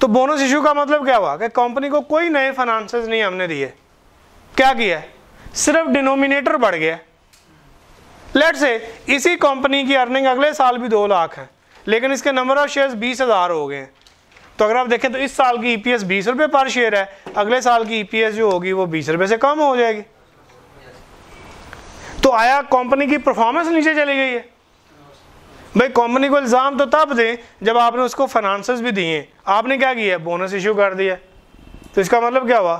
तो बोनस इशू का मतलब क्या हुआ? कि कंपनी को कोई नए फाइनेंसेस नहीं हमने दिए। क्या किया? सिर्फ़ डिनोमिनेटर बढ़ गया। लेट से इसी कंपनी की अर्निंग अगले साल भी दो लाख है, लेकिन इसके नंबर ऑफ़ शेयर्स बीस हज़ार हो गए तो अगर आप देखें तो इस साल की ईपीएस बीस रुपये पर शेयर है, अगले साल की ईपीएस जो होगी वो बीस रुपये से कम हो जाएगी। तो आया कंपनी की परफॉर्मेंस नीचे चली गई है। भाई कंपनी को इल्ज़ाम तो तब दें जब आपने उसको फाइनेंसेस भी दिए। आपने क्या किया? बोनस इशू कर दिया। तो इसका मतलब क्या हुआ?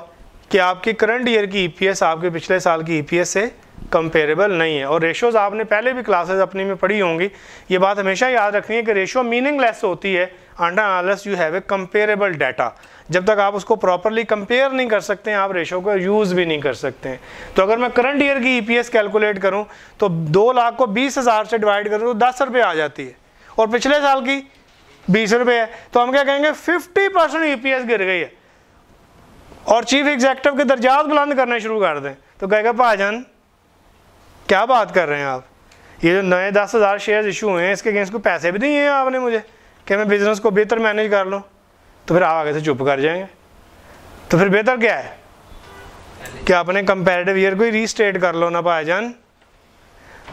कि आपकी करंट ईयर की ईपीएस आपके पिछले साल की ईपीएस से कंपेरेबल नहीं है। और रेशोज़ आपने पहले भी क्लासेस अपनी में पढ़ी होंगी। ये बात हमेशा याद रखनी है कि रेशो मीनिंगलेस होती है। Under analysis you have a comparable data जब तक आप उसको प्रॉपरली कंपेयर नहीं कर सकते हैं, आप रेशो को यूज़ भी नहीं कर सकते हैं। तो अगर मैं करंट ईयर की ईपीएस कैलकुलेट करूँ तो दो लाख को बीस हज़ार से डिवाइड करूँ तो दस रुपये आ जाती है। और पिछले साल की बीस रुपये है। तो हम क्या कहेंगे फिफ्टी परसेंट ई गिर गई है। और चीफ एग्जेक्टिव के दर्जात बुलंद करने शुरू कर दें। तो कहेगा भाजन क्या बात कर रहे हैं आप? ये जो नए दस हज़ार शेयर इशू हुए हैं, इसके अगेंस्ट को पैसे भी दिए हैं आपने मुझे? कि मैं बिज़नेस को बेहतर मैनेज कर लूँ? तो फिर आप आगे से चुप कर जाएँगे। तो फिर बेहतर क्या है? कि आपने कंपेरेटिव ईयर को ही रीस्टेट कर लो ना भाईजान?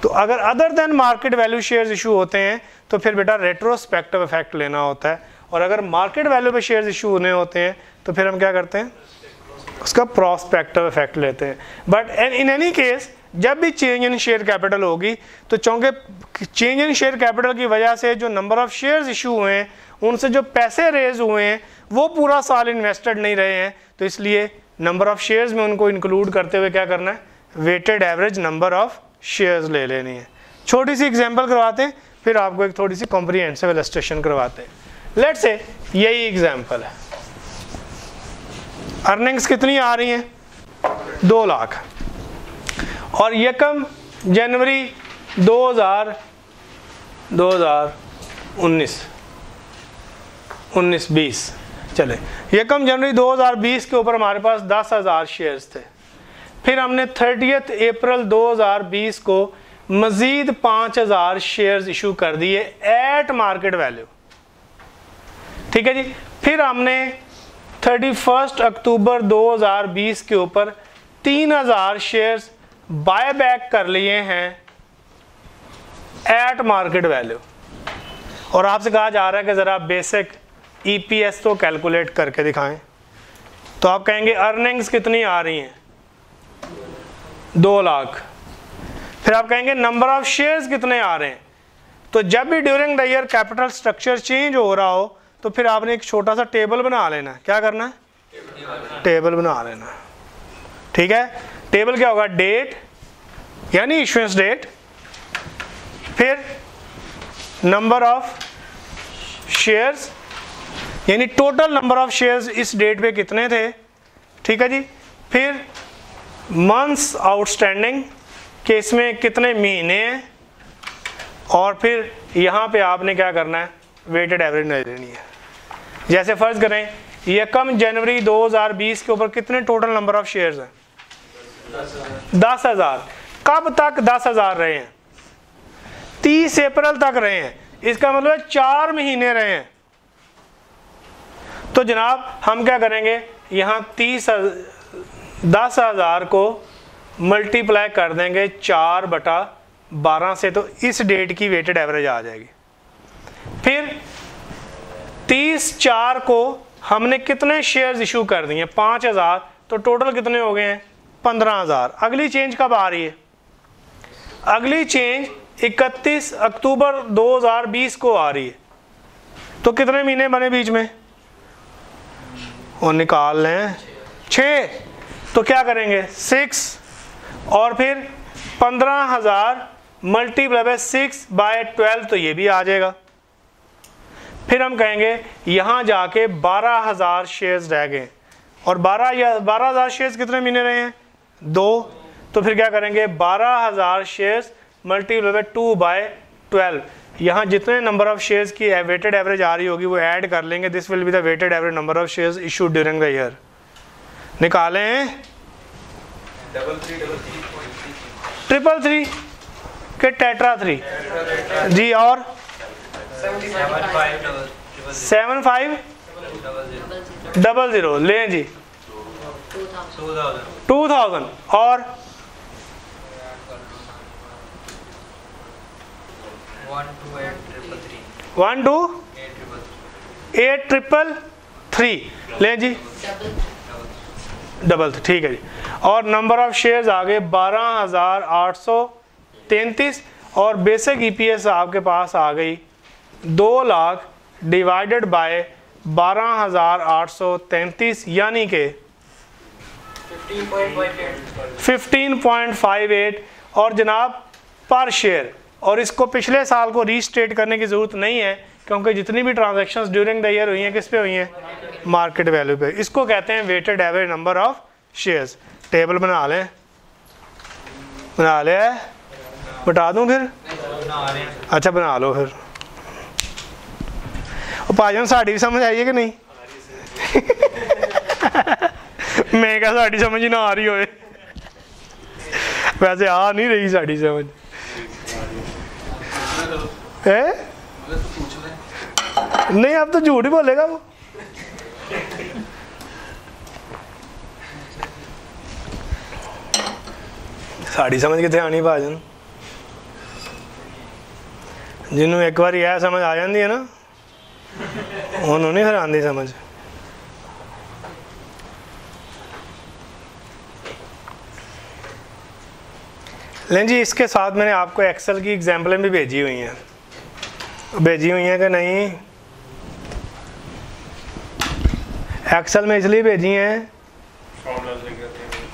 तो अगर other than market value shares issue होते हैं तो फिर बेटा रेट्रोस्पेक्टिव इफ़ेक्ट लेना होता है। और अगर मार्केट वैल्यू पे शेयर्स इशू होने होते हैं तो फिर हम क्या करते हैं? उसका प्रोस्पेक्टिव इफ़ेक्ट लेते हैं। बट इन एनी केस जब भी चेंज इन शेयर कैपिटल होगी तो चूँकि चेंज इन शेयर कैपिटल की वजह से जो नंबर ऑफ़ शेयर्स इशू हुए हैं, उनसे जो पैसे रेज हुए हैं, वो पूरा साल इन्वेस्टेड नहीं रहे हैं। तो इसलिए नंबर ऑफ़ शेयर्स में उनको इंक्लूड करते हुए क्या करना है? Weighted average number of shares ले लेनी है। छोटी सी एग्ज़ाम्पल करवाते हैं, फिर आपको एक थोड़ी सी कॉम्प्रीहेंसिव इलस्ट्रेशन करवाते हैं। लेट से यही एग्ज़ाम्पल है। अर्निंग्स कितनी आ रही हैं? दो लाख। और यकम जनवरी 2000 2019 19 20 चले, यकम जनवरी 2020 के ऊपर हमारे पास दस हज़ार शेयर्स थे। फिर हमने थर्टियथ अप्रैल 2020 को मज़ीद पाँच हज़ार शेयर्स इशू कर दिए एट मार्केट वैल्यू ठीक है जी? फिर हमने थर्टी फ़र्स्ट अक्टूबर 2020 के ऊपर तीन हज़ार शेयर्स बाय बैक कर लिए हैं एट मार्केट वैल्यू और आपसे कहा जा रहा है कि ज़रा बेसिक ईपीएस तो कैलकुलेट करके दिखाएँ। तो आप कहेंगे अर्निंग्स कितनी आ रही हैं? दो लाख। फिर आप कहेंगे नंबर ऑफ़ शेयर्स कितने आ रहे हैं? तो जब भी during the year capital structure change हो रहा हो तो फिर आपने एक छोटा सा टेबल बना लेना क्या करना है? टेबल बना लेना ठीक है? टेबल क्या होगा? डेट यानी इश्यूएंस डेट फिर नंबर ऑफ़ शेयर्स यानी टोटल नंबर ऑफ़ शेयर्स इस डेट पे कितने थे? ठीक है जी? फिर मंथ्स आउटस्टैंडिंग कि इसमें कितने महीने हैं? और फिर यहाँ पे आपने क्या करना है? वेटेड एवरेज नहीं लेनी है। जैसे फ़र्ज़ करें यकम जनवरी 2020 के ऊपर कितने टोटल नंबर ऑफ़ शेयर्स हैं? दस हज़ार। कब तक दस हज़ार रहे हैं? तीस अप्रैल तक रहे हैं। इसका मतलब है चार महीने रहे हैं। तो जनाब, हम क्या करेंगे? यहाँ तीस दस हज़ार को मल्टीप्लाई कर देंगे चार बटा बारह से तो इस डेट की वेटेड एवरेज आ जाएगी। फिर तीस चार को हमने कितने शेयर्स इशू कर दिए? पाँच हज़ार। तो टोटल कितने हो गए हैं? पंद्रह हज़ार। अगली चेंज कब आ रही है? अगली चेंज 31 अक्टूबर 2020 को आ रही है। तो कितने महीने बने बीच में? और निकाल लें। छ तो क्या करेंगे? सिक्स और फिर पंद्रह हज़ार multiply by six by twelve तो ये भी आ जाएगा। फिर हम कहेंगे, यहाँ जाके बारह हज़ार शेयर्स रह गए। और बारह या बारह हज़ार शेयर्स कितने महीने रहे हैं? दो तो फिर क्या करेंगे? बारह हज़ार shares multiply by two by twelve यहाँ जितने नंबर ऑफ़ शेयर्स की वेटेड एवरेज आ रही होगी वो ऐड कर लेंगे। This will be the weighted average number of shares issue during the year निकालें। ट्रिपल थ्री के टेट्रा थ्री जी और? सेवन फाइव डबल ज़ीरो लें जी। टू थाउज़ेंड और? One two eight triple three लें जी डबल ठीक है जी. और नंबर ऑफ़ शेयर्स आ गए बारह हज़ार आठ सौ तैंतीस. और बेसिक ईपीएस आपके पास आ गई दो लाख डिवाइडेड बाय बारह हज़ार आठ सौ तैंतीस. यानी कि 15.58 और जनाब पर शेयर और इसको पिछले साल को रीस्टेट करने की ज़रूरत नहीं है, क्योंकि जितनी भी ट्रांजैक्शंस ड्यूरिंग द ईयर हुई हैं, किस पे हुई हैं? मार्केट वैल्यू पे। इसको कहते हैं weighted average number of shares table बना लें। बना लिया बता दूँ फिर? अच्छा बना लो फिर। और भाजन साड़ी भी समझ आई है कि नहीं? ਮੈਂ ਕਿਹਾ ਸਾਡੀ ਸਮਝ ਹੀ ਨਾ ਆ ਰਹੀ ਹੋਵੇ ਵੈਸੇ ਆ ਨਹੀਂ ਰਹੀ ਸਾਡੀ ਸਮਝ है नहीं अब तो झूठ ही बोलेगा वो ਸਾਡੀ ਸਮਝ ਕਿੱਥੇ ਆਣੀ ਭਾਜਨ ਜਿਹਨੂੰ ਇੱਕ ਵਾਰੀ ਇਹ ਸਮਝ ਆ ਜਾਂਦੀ ਹੈ ਨਾ ਉਹਨੂੰ ਨਹੀਂ ਫਿਰ ਆਉਂਦੀ लें जी इसके साथ मैंने आपको एक्सेल की एग्जाम्पलें भी भेजी हुई हैं। भेजी हुई हैं कि नहीं? एक्सेल में इसलिए भेजी हैं।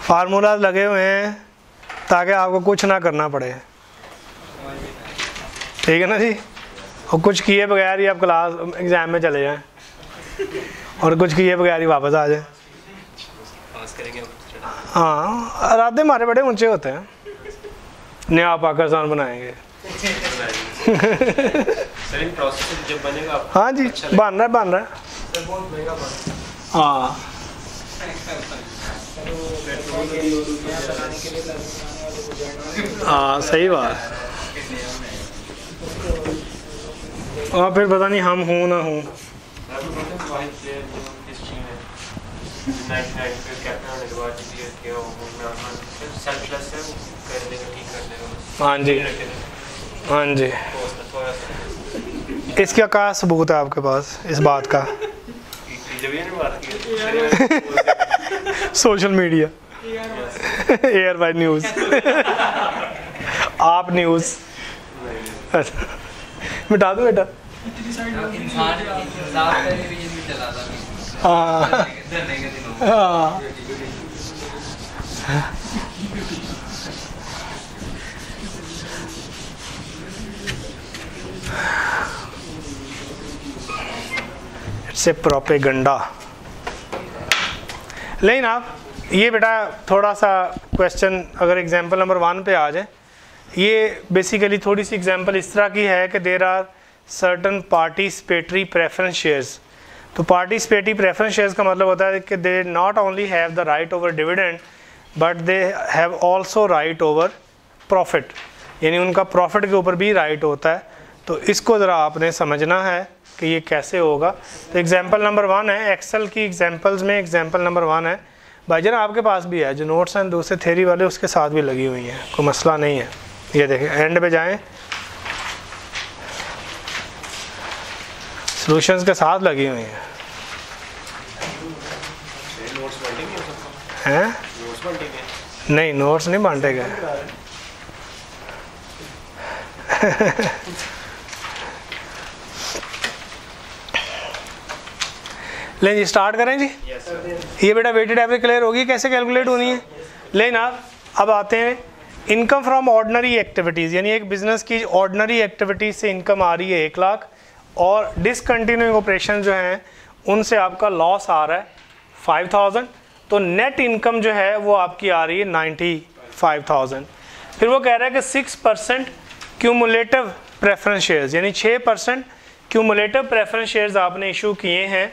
फार्मूलाज लगे हुए हैं ताकि आपको कुछ ना करना पड़े। ठीक है ना जी? और कुछ किए बगैर ही आप क्लास एग्ज़ाम में चले जाएँ। और कुछ किए बगैर ही वापस आ जाएँ। हाँ इरादे हमारे बड़े ऊँचे होते हैं। नया पाकिस्तान बनाएँगे। सर इन प्रोसेस जब बनेगा हाँ जी बन रहा है बन रहा है। हाँ। हाँ। सही बात। है हाँ फिर पता नहीं हम हूँ ना हूँ। 99 पे कैप्टन होने के बाद क्लियर किया वो सेल्फलेस है जी। ये। हाँ जी। इसका क्या सबूत है आपके पास इस बात का? ये सोशल मीडिया। एयर बाय न्यूज़। आप न्यूज़। मिटा दो बेटा। इंसान इंसाफ का रिवीजन भी चला था। It's a propaganda. लेकिन आप, ये बेटा थोड़ा सा क्वेश्चन अगर एग्ज़ाम्पल नंबर वन पे आ जाए, ये बेसिकली थोड़ी सी एग्ज़ाम्पल इस तरह की है कि there are certain participatory preference shares तो पार्टिसिपेटरी प्रेफरेंस शेयर्स का मतलब होता है कि they not only have the right over dividend but they have also right over profit यानी उनका प्रॉफिट के ऊपर भी राइट होता है। तो इसको ज़रा आपने समझना है कि ये कैसे होगा। तो एग्ज़ाम्पल नंबर वन है एक्सेल की एग्जांपल्स में एग्ज़ाम्पल नंबर वन है। भाई भाईजान आपके पास भी है, जो नोट्स हैं दूसरे थेरी वाले, उसके साथ भी लगी हुई हैं, कोई मसला नहीं है। ये देखें एंड पे जाएँ। सॉल्यूशंस के साथ लगी हुई हैं। हैं? नहीं नोट्स नहीं बांटे गए। ले जी स्टार्ट करें जी। सर ये बेटा वेटेड एवरेज क्लियर होगी कैसे कैलकुलेट होनी है? लेकिन आप अब आते हैं। इनकम फ्रॉम ऑर्डनरी एक्टिविटीज़ यानी एक बिज़नेस की ऑर्डनरी एक्टिविटीज़ से इनकम आ रही है एक लाख। और डिसकंटिन्यूइंग ऑपरेशन जो हैं, उनसे आपका लॉस आ रहा है फाइव थाउज़ेंड तो नेट इनकम जो है, वो आपकी आ रही है नाइन्टी फाइव थाउज़ेंड फिर वो कह रहा है कि six percent cumulative preference shares यानी छः परसेंट क्यूमुलेटिव प्रेफरेंस शेयर्स आपने इशू किए हैं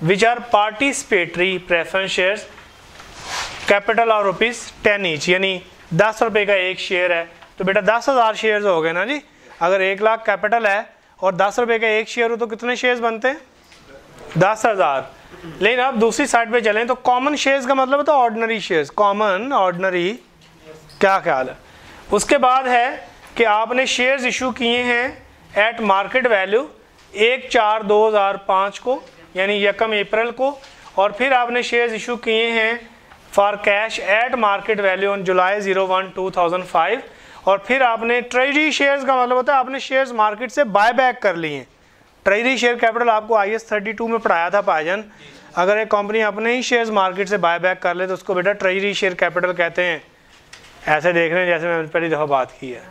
which are participatory preference shares capital और रुपीज़ टेन ईच यानी दस रुपये का एक शेयर है। तो बेटा दस हज़ार शेयर हो गए ना जी? अगर एक लाख कैपिटल है और दस रुपये का एक शेयर हो तो कितने शेयर्स बनते हैं? दस हज़ार। लेकिन अब दूसरी साइड पे चलें तो कॉमन शेयर्स का मतलब होता है ऑर्डनरी शेयर्स कॉमन ऑर्डनरी क्या ख्याल है? उसके बाद है कि आपने शेयर्स इशू किए हैं एट मार्केट वैल्यू एक चार दो हज़ार पाँच को, यानी यकम अप्रैल को, और फिर आपने शेयर्स इशू किए हैं for cash at market value on July zero one two thousand five और फिर आपने ट्रेजरी शेयर्स का मतलब होता है आपने शेयर्स मार्केट से बाय बैक कर लिए हैं। ट्रेजरी शेयर कैपिटल आपको आई एस थर्टी टू में पढ़ाया था पाजन अगर एक कंपनी अपने ही शेयर्स मार्केट से बाय बैक कर ले तो उसको बेटा ट्रेजरी शेयर कैपिटल कहते हैं। ऐसे देख रहे हैं जैसे मैंने पहली दफ़ा बात की है।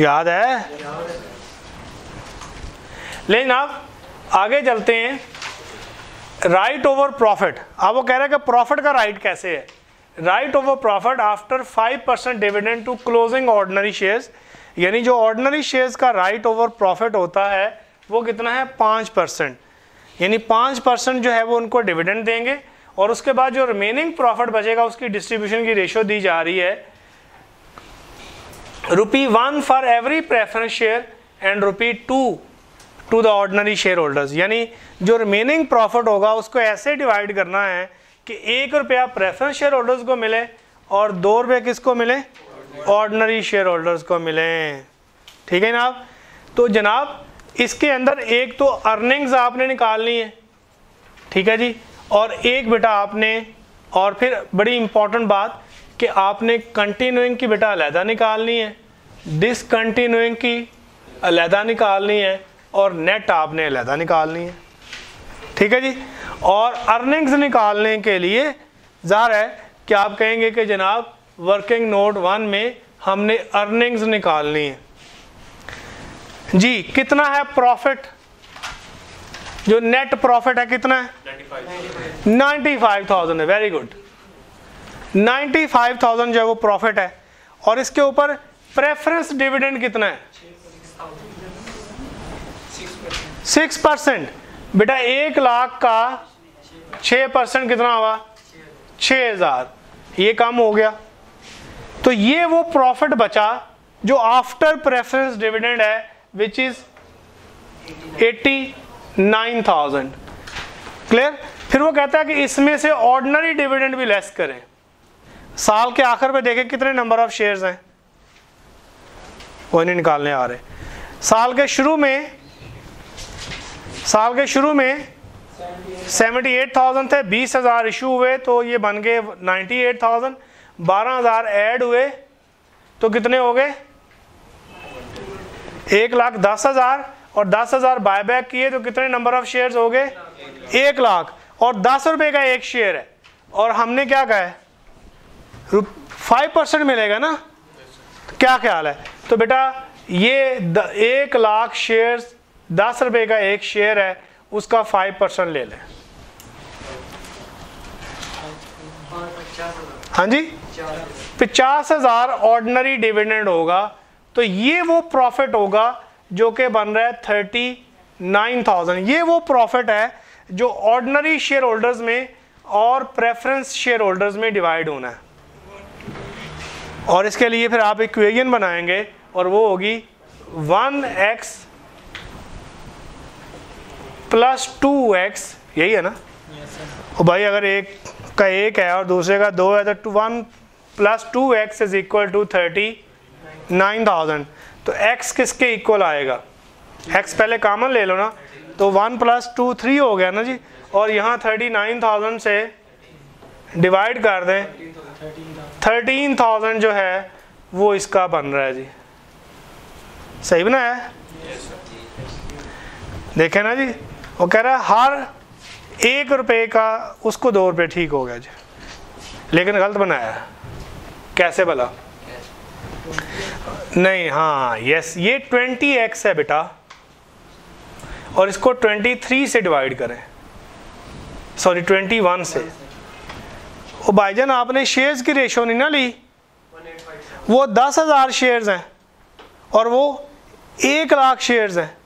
याद है? लेकिन आप आगे चलते हैं। राइट ओवर प्रॉफिट अब वो कह रहे हैं कि प्रॉफिट का राइट कैसे है? Right over profit after five percent dividend to closing ordinary shares यानी जो ऑर्डनरी शेयर्स का राइट ओवर प्रॉफिट होता है, वो कितना है? पाँच परसेंट। यानी पाँच परसेंट जो है वो उनको डिविडेंड देंगे और उसके बाद जो रिमेनिंग प्रॉफिट बचेगा, उसकी डिस्ट्रीब्यूशन की रेशियो दी जा रही है rupee one for every preference share and rupee two to the ordinary share holders यानी जो रिमेनिंग प्रॉफिट होगा, उसको ऐसे डिवाइड करना है कि एक रुपया प्रेफरेंस शेयर होल्डर्स को मिले और दो रुपये किसको मिले? ऑर्डनरी शेयर होल्डर्स को मिले। ठीक है जनाब? तो जनाब, इसके अंदर एक तो अर्निंग्स आपने निकालनी है। ठीक है जी? और एक बेटा आपने, और फिर बड़ी इंपॉर्टेंट बात कि आपने कंटिन्यूइंग की बेटा अलहदा निकालनी है। डिसकंटिन्यूइंग की अलहदा निकालनी है और नेट आपने अलहदा निकालनी है। ठीक है जी? और अर्निंग्स निकालने के लिए ज़ाहिर है कि आप कहेंगे कि जनाब वर्किंग नोट वन में हमने अर्निंग्स निकालनी है। जी, कितना है प्रॉफिट जो नेट प्रॉफिट है कितना है? नाइन्टी फाइव थाउज़ेंड है very good ninety five thousand जो है वो प्रॉफिट है। और इसके ऊपर प्रेफरेंस डिविडेंड कितना है? सिक्स परसेंट बेटा, एक लाख का छ परसेंट कितना हुआ? छ हज़ार। ये कम हो गया। तो ये वो प्रॉफिट बचा जो आफ्टर प्रेफरेंस डिविडेंड है which is eighty nine thousand clear फिर वो कहता है कि इसमें से ऑर्डनरी डिविडेंड भी लेस करें। साल के आखिर में देखें कितने नंबर ऑफ़ शेयर्स हैं। वो नहीं निकालने आ रहे। साल के शुरू में साल के शुरू में 78,000 थे 20,000 इशू हुए तो ये बन गए 98,000 12,000 ऐड हुए तो कितने हो गए? एक लाख दस हज़ार और दस हज़ार बायबैक किए तो कितने नंबर ऑफ़ शेयर्स हो गए? एक लाख और दस रुपए का एक शेयर है। और हमने क्या कहा है? फाइव परसेंट मिलेगा ना? क्या ख्याल है? तो बेटा ये एक लाख शेयर्स दस रुपए का एक शेयर है, उसका फाइव परसेंट ले लें। हाँ जी? पचास हज़ार ऑर्डनरी डिविडेंड होगा तो ये वो प्रॉफिट होगा जो कि बन रहा है थर्टी नाइन थाउज़ेंड ये वो प्रॉफिट है जो ऑर्डनरी शेयर होल्डर्स में और प्रेफरेंस शेयर होल्डर्स में डिवाइड होना है। और इसके लिए फिर आप इक्वेशन बनाएँगे और वो होगी one x plus two x यही है ना? और भाई अगर एक का एक है और दूसरे का दो है तो two one plus two x is equal to thirty nine thousand तो एक्स किसके इक्वल आएगा? एक्स पहले कॉमन ले लो ना। तो वन प्लस टू थ्री हो गया ना जी। और यहाँ थर्टी नाइन थाउज़ेंड से डिवाइड कर दें। थर्टीन थाउज़ेंड जो है वो इसका बन रहा है जी। सही बनाया है? देखे ना जी। वो कह रहा है, हर एक रुपए का, उसको दो रुपए ठीक हो गया जी। लेकिन गलत बनाया। कैसे भला? नहीं हाँ यस ये ट्वेंटी एक्स है बेटा। और इसको ट्वेंटी थ्री से डिवाइड करें। सॉरी ट्वेंटी वन से। ओ भाईजान आपने शेयर्स की रेशो नहीं ना ली? वो दस हज़ार शेयर्स हैं। और वो एक लाख शेयर्स हैं।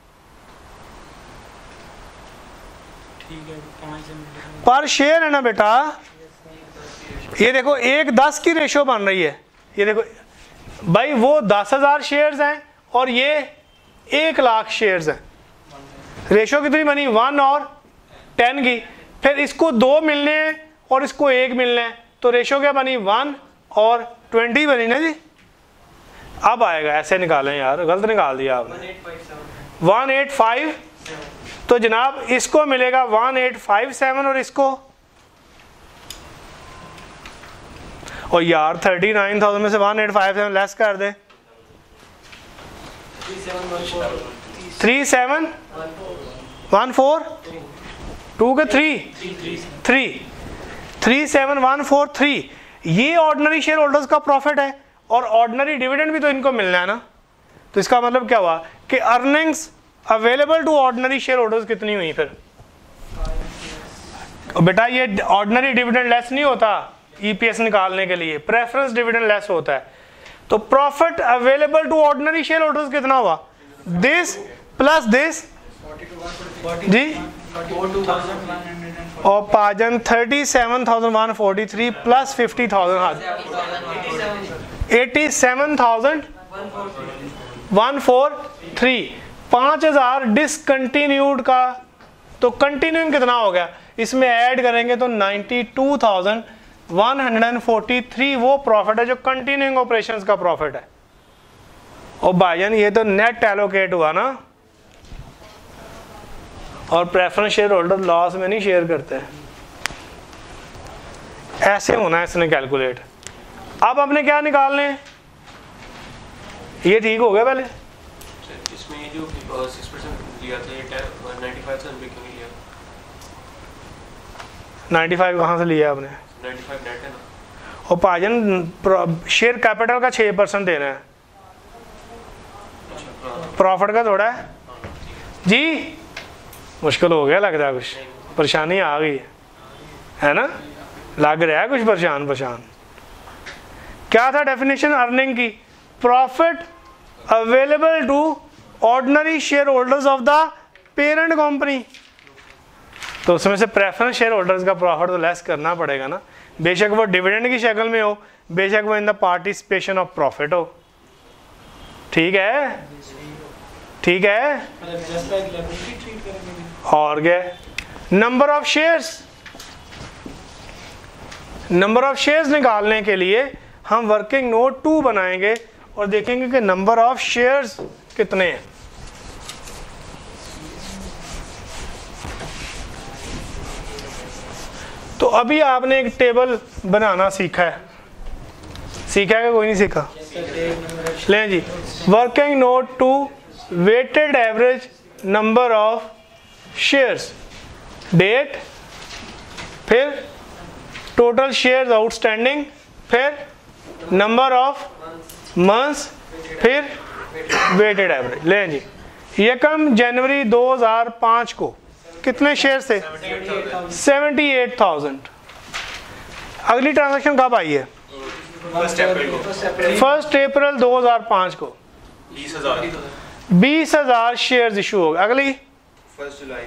पर शेयर है ना बेटा? ये देखो, एक दस की रेशो बन रही है। ये देखो, भाई वो दस हज़ार शेयर्स हैं और ये एक लाख शेयर्स हैं। रेशो कितनी बनी? वन और टेन की। फिर इसको दो मिलने हैं और इसको एक मिलने हैं। तो रेशो क्या बनी? वन और ट्वेंटी बनी ना जी? अब आएगा, ऐसे निकालें यार, गलत निकाल दिया आपने। वन एट फाइव तो जनाब, इसको मिलेगा वन एट फाइव सेवन और इसको? और यार थर्टी नाइन थाउज़ेंड में से one eight five seven less कर दे। Three seven one four two के three three three seven one four three ये ऑर्डनरी शेयर होल्डर्स का प्रॉफिट है और ऑर्डनरी डिविडेंड भी तो इनको मिलना है ना? तो इसका मतलब क्या हुआ कि earnings available to ordinary share holders कितनी हुई फिर? बेटा, ये ऑर्डनरी डिविडेंड लेस नहीं होता ईपीएस निकालने के लिए। प्रेफरेंस डिविडेंड लेस होता है। तो profit available to ordinary share holders कितना हुआ? दिस प्लस दिस जी? और पाजन thirty seven thousand one forty three plus fifty thousand eighty seven thousand one four three पाँच हज़ार डिसकंटिन्यूड का। तो कंटिन्यूइंग कितना हो गया? इसमें ऐड करेंगे तो नाइन्टी टू थाउज़ेंड 143 वो प्रॉफिट है जो कंटिन्यूइंग ऑपरेशंस का प्रॉफिट है। और भाईजान ये तो नेट एलोकेट हुआ ना। और प्रेफरेंस शेयर होल्डर लॉस में नहीं शेयर करते। ऐसे होना है इसने कैलकुलेट अब आपने क्या निकालने ये ठीक हो गया पहले? जो 6% लिया था ये 95 से अनब्रेकिंग लिया? 95 कहाँ से लिया आपने? 95 नेट है ना। और पाजन शेयर कैपिटल का छः परसेंट देना है। प्रॉफिट का थोड़ा है? जी? मुश्किल हो गया लगता है कुछ। परेशानी आ गई है। है ना? लग रहा है कुछ परेशान परेशान। क्या था डेफिनेशन अर्निंग की? Profit available to ordinary share holders of the parent company तो उसमें से प्रेफरेंस शेयर होल्डर्स का प्रॉफिट तो लेस करना पड़ेगा ना। बेशक वो डिविडेंड की शक्ल में हो, बेशक वो in the participation of profit हो। ठीक है? ठीक है? और क्या number of shares number of shares निकालने के लिए हम वर्किंग नोट टू बनाएँगे और देखेंगे कि नंबर ऑफ़ शेयर्स कितने हैं। अभी आपने एक टेबल बनाना सीखा है। सीखा है कोई नहीं सीखा? लें जी। Working note two weighted average number of shares date फिर टोटल शेयर्स आउटस्टैंडिंग फिर नंबर ऑफ़ मंथ्स फिर वेटेड एवरेज लें जी। यकम जनवरी 2005 को कितने शेयर थे? 78,000 अगली ट्रांजैक्शन कब आई है? फ़र्स्ट अप्रैल को। फ़र्स्ट अप्रैल 2005 को। बीस हज़ार। बीस हज़ार शेयर इशू हो गए। अगली? फ़र्स्ट जुलाई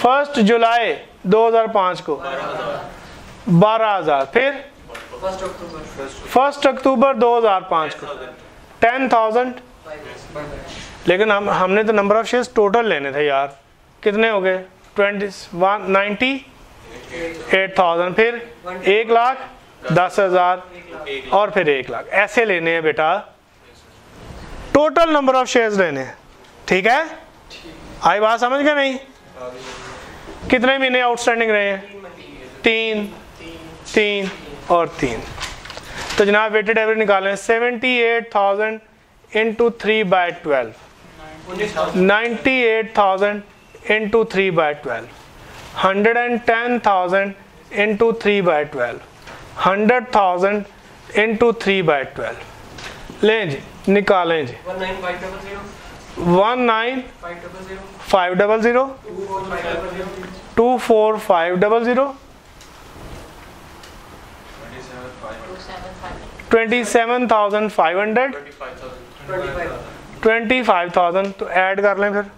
फ़र्स्ट जुलाई 2005 को। बारह हज़ार। फिर? फ़र्स्ट अक्टूबर 2005 को। टेन थाउज़ेंड लेकिन हम हमने तो नंबर ऑफ़ शेयर्स टोटल लेने थे यार। कितने हो गए? Twenty one, ninety? Eight thousand. फिर एक लाख, दस हज़ार। और फिर एक लाख। ऐसे लेने हैं बेटा। टोटल नंबर ऑफ़ शेयर्स लेने हैं। ठीक है? आई बात समझ गए नहीं? कितने महीने आउटस्टैंडिंग रहे हैं? तीन। तीन और तीन। तो जनाब वेटेड एवरेज निकालें। Seventy eight thousand into three by twelve ninety eight thousand into three by twelve hundred and ten thousand into three by twelve hundred thousand into three by twelve लें जी निकालें जी। One nine five double zero two four five double zero twenty seven thousand five hundred twenty five thousand तो add कर लें फिर।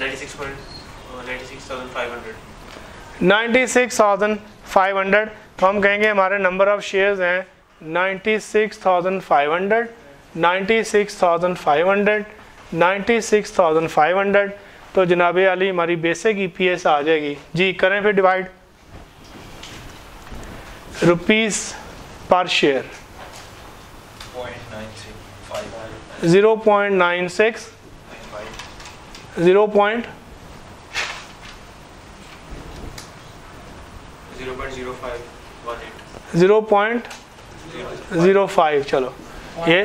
Ninety six thousand five hundred तो हम कहेंगे हमारे नंबर ऑफ़ शेयर्स हैं ninety six thousand five hundred ninety six thousand five hundred ninety six thousand five hundred तो जनाब अली हमारी बेसिक ई पी एस आ जाएगी। जी करें फिर divide rupees per share zero point nine six zero point zero point zero five चलो। ये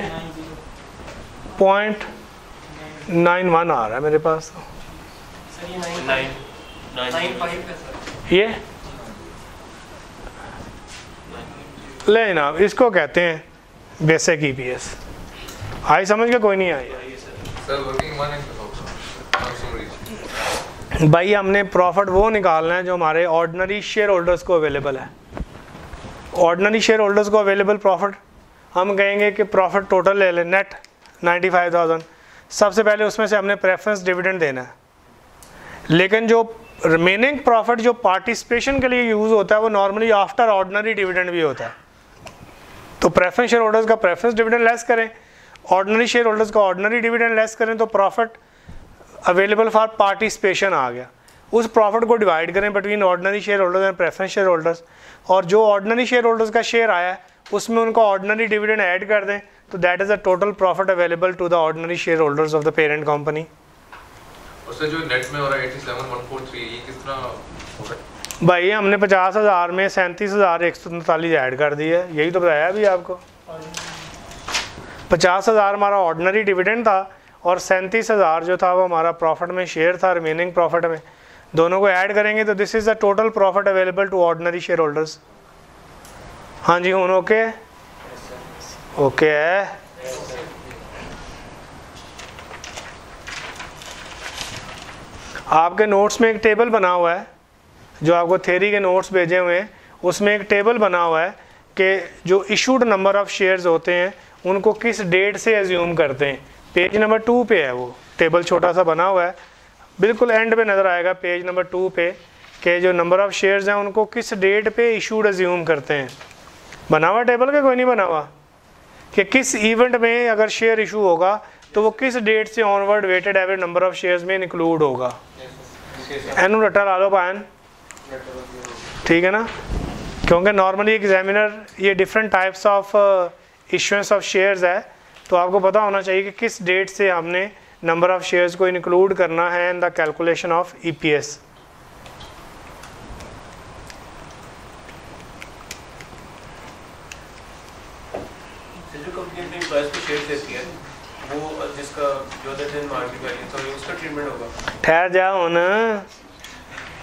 पॉइंट नाइन वन आ रहा है मेरे पास। तो ये? ले जनाब इसको कहते हैं बेसिक ई पी एस आई समझ के कोई नहीं आई। सर वर्किंग वन है फॉर सम रीजन भाई हमने प्रॉफिट वो निकालना है जो हमारे ऑर्डनरी शेयर होल्डर्स को अवेलेबल है। ऑर्डनरी शेयर होल्डर्स को अवेलेबल प्रॉफिट हम कहेंगे कि प्रॉफिट टोटल ले लें नेट 95,000 सबसे पहले उसमें से हमने प्रेफरेंस डिविडेंड देना है। लेकिन जो रिमेनिंग प्रॉफिट जो पार्टिसिपेशन के लिए यूज़ होता है वो नॉर्मली आफ्टर ऑर्डनरी डिविडेंड भी होता है। तो प्रेफरेंस शेयर होल्डर्स का प्रेफरेंस डिविडेंड लेस करें। ऑर्डनरी शेयर होल्डर्स का ऑर्डनरी डिविडेंड लेस करें तो प्रॉफिट अवेलेबल फॉर पार्टिसिपेशन आ गया। उस प्रॉफिट को डिवाइड करें between ordinary share holders and preference share holders और जो ऑर्डनरी शेयर होल्डर्स का शेयर आया है उसमें उनको ऑर्डनरी डिविडेंड ऐड कर दें तो that is the total profit available to the ordinary share holders of the parent company उससे जो नेट में रहा 87143 ये किस तरह होगा भाई हमने पचास हज़ार में सैंतीस हज़ार एक सौ उनतालीस ऐड कर दी है। यही तो बताया अभी आपको। पचास हज़ार हमारा ऑर्डनरी डिविडेंड था और सैंतीस हज़ार जो था वो हमारा प्रॉफिट में शेयर था रिमेनिंग प्रॉफिट में। दोनों को ऐड करेंगे तो this is the total profit available to ordinary share holders हाँ जी हूँ ओके ओके है आपके नोट्स में एक टेबल बना हुआ है, जो आपको थेरी के नोट्स भेजे हुए हैं, उसमें एक टेबल बना हुआ है कि जो इशूड नंबर ऑफ़ शेयर्स होते हैं, उनको किस डेट से एज्यूम करते हैं। पेज नंबर टू पे है वो। टेबल छोटा सा बना हुआ है। बिल्कुल एंड पे नज़र आएगा पेज नंबर टू पे कि जो नंबर ऑफ़ शेयर्स हैं उनको किस डेट पे इशूड एज्यूम करते हैं। बना हुआ टेबल का? कोई नहीं बना हुआ। कि किस इवेंट में अगर शेयर इशू होगा तो वो किस डेट से onward weighted average number of shares में इंक्लूड होगा। एनु रटा ला लो पायन। ठीक है ना? क्योंकि नॉर्मली एग्जामिनर ये different types of issuances of shares है। तो आपको पता होना चाहिए कि किस डेट से हमने नंबर ऑफ़ शेयर्स को इंक्लूड करना है in the calculation of EPS जो कंपनी अपने एम्प्लॉयज़ को शेयर देती वो जिसका जो अदर देन मार्केट वैल्यू उसका ट्रीटमेंट होगा। ठहर जा हुन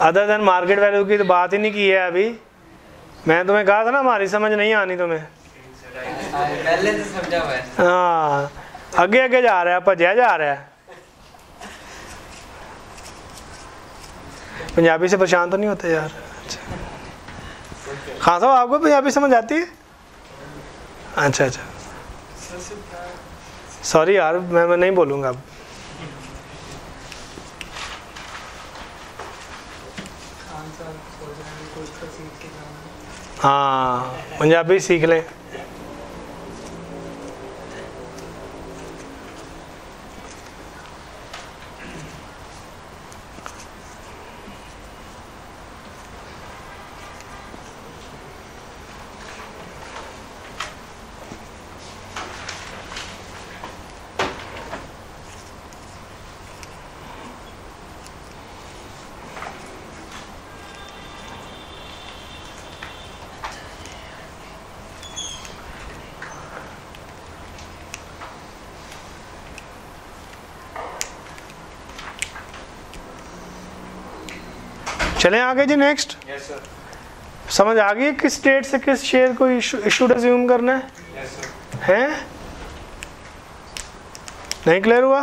अदर देन मार्केट वैल्यू की तो बात ही नहीं की है अभी। मैं तुम्हें कहा था ना हमारी समझ नहीं आनी तुम्हें। पहले से समझा हुआ है हाँ ਅੱਗੇ ਅੱਗੇ ਜਾ ਰਿਹਾ ਭੱਜਿਆ ਜਾ ਰਿਹਾ पंजाबी से परेशान तो नहीं होते यार अच्छा हाँ साहब आपको पंजाबी समझ आती है अच्छा अच्छा सॉरी यार मैं मैं नहीं बोलूँगा अब हाँ पंजाबी सीख लें चलें आगे जी नेक्स्ट yes, समझ आ गई किस स्टेट से किस शेयर को इशू रिज्यूम करना है? Yes, हैं? नहीं क्लियर हुआ?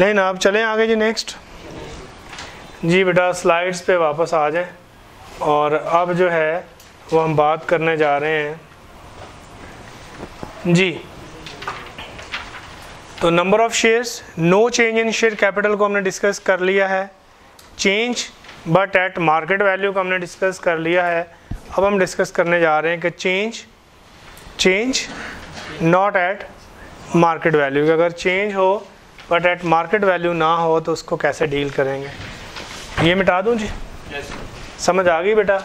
नहीं ना आप चलें आगे जी नेक्स्ट जी बेटा स्लाइड्स पे वापस आ जाएँ। और अब जो है, वो हम बात करने जा रहे हैं। जी। तो number of shares no change in share capital को हमने डिस्कस कर लिया है। Change but at market value को हमने डिस्कस कर लिया है। अब हम डिस्कस करने जा रहे हैं कि change change not at market value अगर चेंज हो बट एट मार्केट वैल्यू ना हो तो उसको कैसे डील करेंगे? ये मिटा दूँ जी? Yes. समझ आ गई बेटा?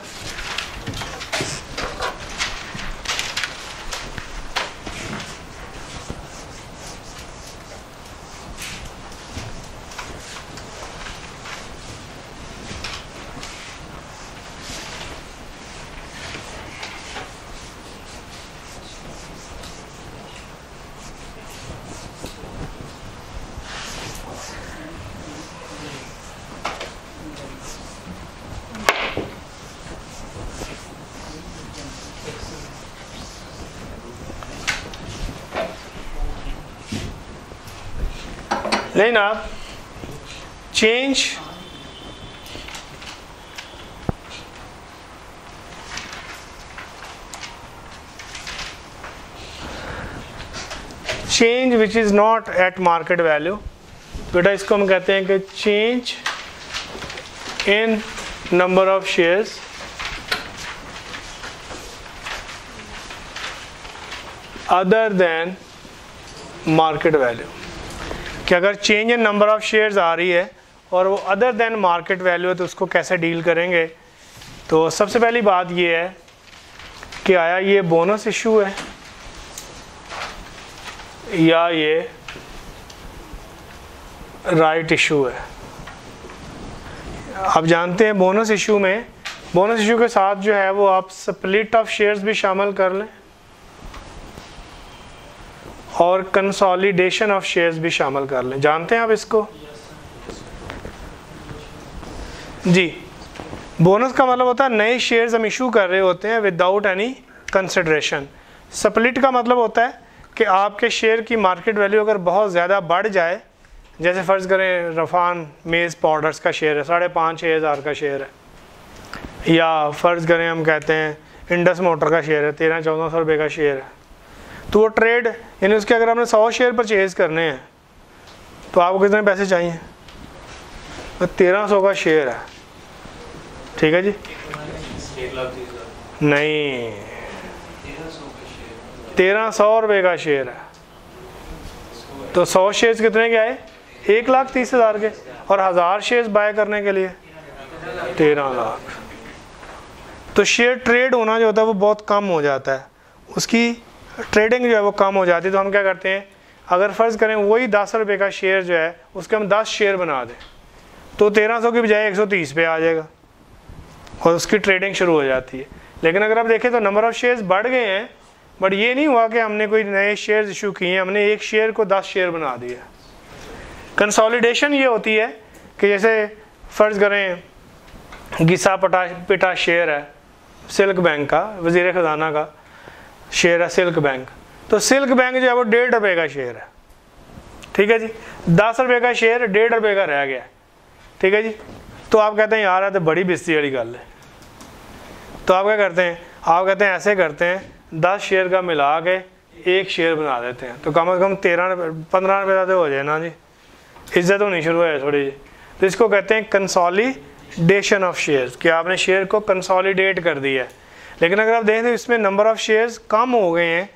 लेकिन आप change change which is not at market value बेटा इसको हम कहते हैं कि change in number of shares other than market value कि अगर change in number of shares आ रही है और वो अदर देन मार्केट वैल्यू है तो उसको कैसे डील करेंगे? तो सबसे पहली बात ये है कि आया ये बोनस इशू है, या ये राइट इशू है। आप जानते हैं बोनस इशू में बोनस इशू के साथ जो है वो आप स्प्लिट ऑफ़ शेयर्स भी शामिल कर लें। और कंसोलिडेशन ऑफ़ शेयर्स भी शामिल कर लें। जानते हैं आप इसको? जी। बोनस का मतलब होता है नए शेयर्स हम इशू कर रहे होते हैं विदाउट एनी कंसिड्रेशन स्प्लिट का मतलब होता है कि आपके शेयर की मार्केट वैल्यू अगर बहुत ज़्यादा बढ़ जाए, जैसे फ़र्ज़ करें रफ़ान मेज़ पाउडर्स का शेयर है, साढ़े पाँच छः हज़ार का शेयर है। या फ़र्ज़ करें हम कहते हैं इंडस मोटर का शेयर है, तेरह, चौदह सौ रुपये का शेयर है। तो वो ट्रेड यानी उसके अगर हमने सौ शेयर परचेज़ करने हैं तो आपको कितने पैसे चाहिए? तो तेरह सौ का शेयर है। ठीक है जी? नहीं। तेरह सौ रुपये का शेयर है। तो सौ शेयर्स कितने के आए? एक लाख तीस हज़ार के। और हज़ार शेयर्स बाय करने के लिए? तेरह लाख। तो शेयर ट्रेड होना जो होता है, वो बहुत कम हो जाता है। उसकी ट्रेडिंग जो है वो कम हो जाती है तो हम क्या करते हैं? अगर फ़र्ज़ करें वही दस रुपये का शेयर जो है, उसके हम दस शेयर बना दें तो तेरह सौ की बजाय एक सौ तीस पे आ जाएगा और उसकी ट्रेडिंग शुरू हो जाती है। लेकिन अगर आप देखें तो नंबर ऑफ़ शेयर्स बढ़ गए हैं बट ये नहीं हुआ कि हमने कोई नए शेयर्स इशू किए हैं, हमने एक शेयर को दस शेयर बना दिया। कंसोलिडेशन ये होती है कि जैसे फ़र्ज़ करें घिसा पटा पिटा शेयर है, सिल्क बैंक का वज़ीर ख़जाना का शेयर है, सिल्क बैंक। तो सिल्क बैंक जो है, वो डेढ़ रुपए का शेयर है। ठीक है जी? दस रुपये का शेयर, डेढ़ रुपए का रह गया। ठीक है जी? तो आप कहते हैं, यार, ये तो बड़ी बिस्ती वाली गल है। तो आप क्या करते हैं? आप कहते हैं, ऐसे करते हैं, दस शेयर का मिला के एक शेयर बना देते हैं। तो कम अज़ कम तेरह रुपये पंद्रह रुपये का तो हो जाए ना जी। इज़्ज़त होनी शुरू हो जाए थोड़ी जी। तो इसको कहते हैं कंसोलिडेशन ऑफ़ शेयर कि आपने शेयर को कंसोलिडेट कर दिया है। लेकिन अगर आप देखें तो इसमें नंबर ऑफ़ शेयर्स कम हो गए हैं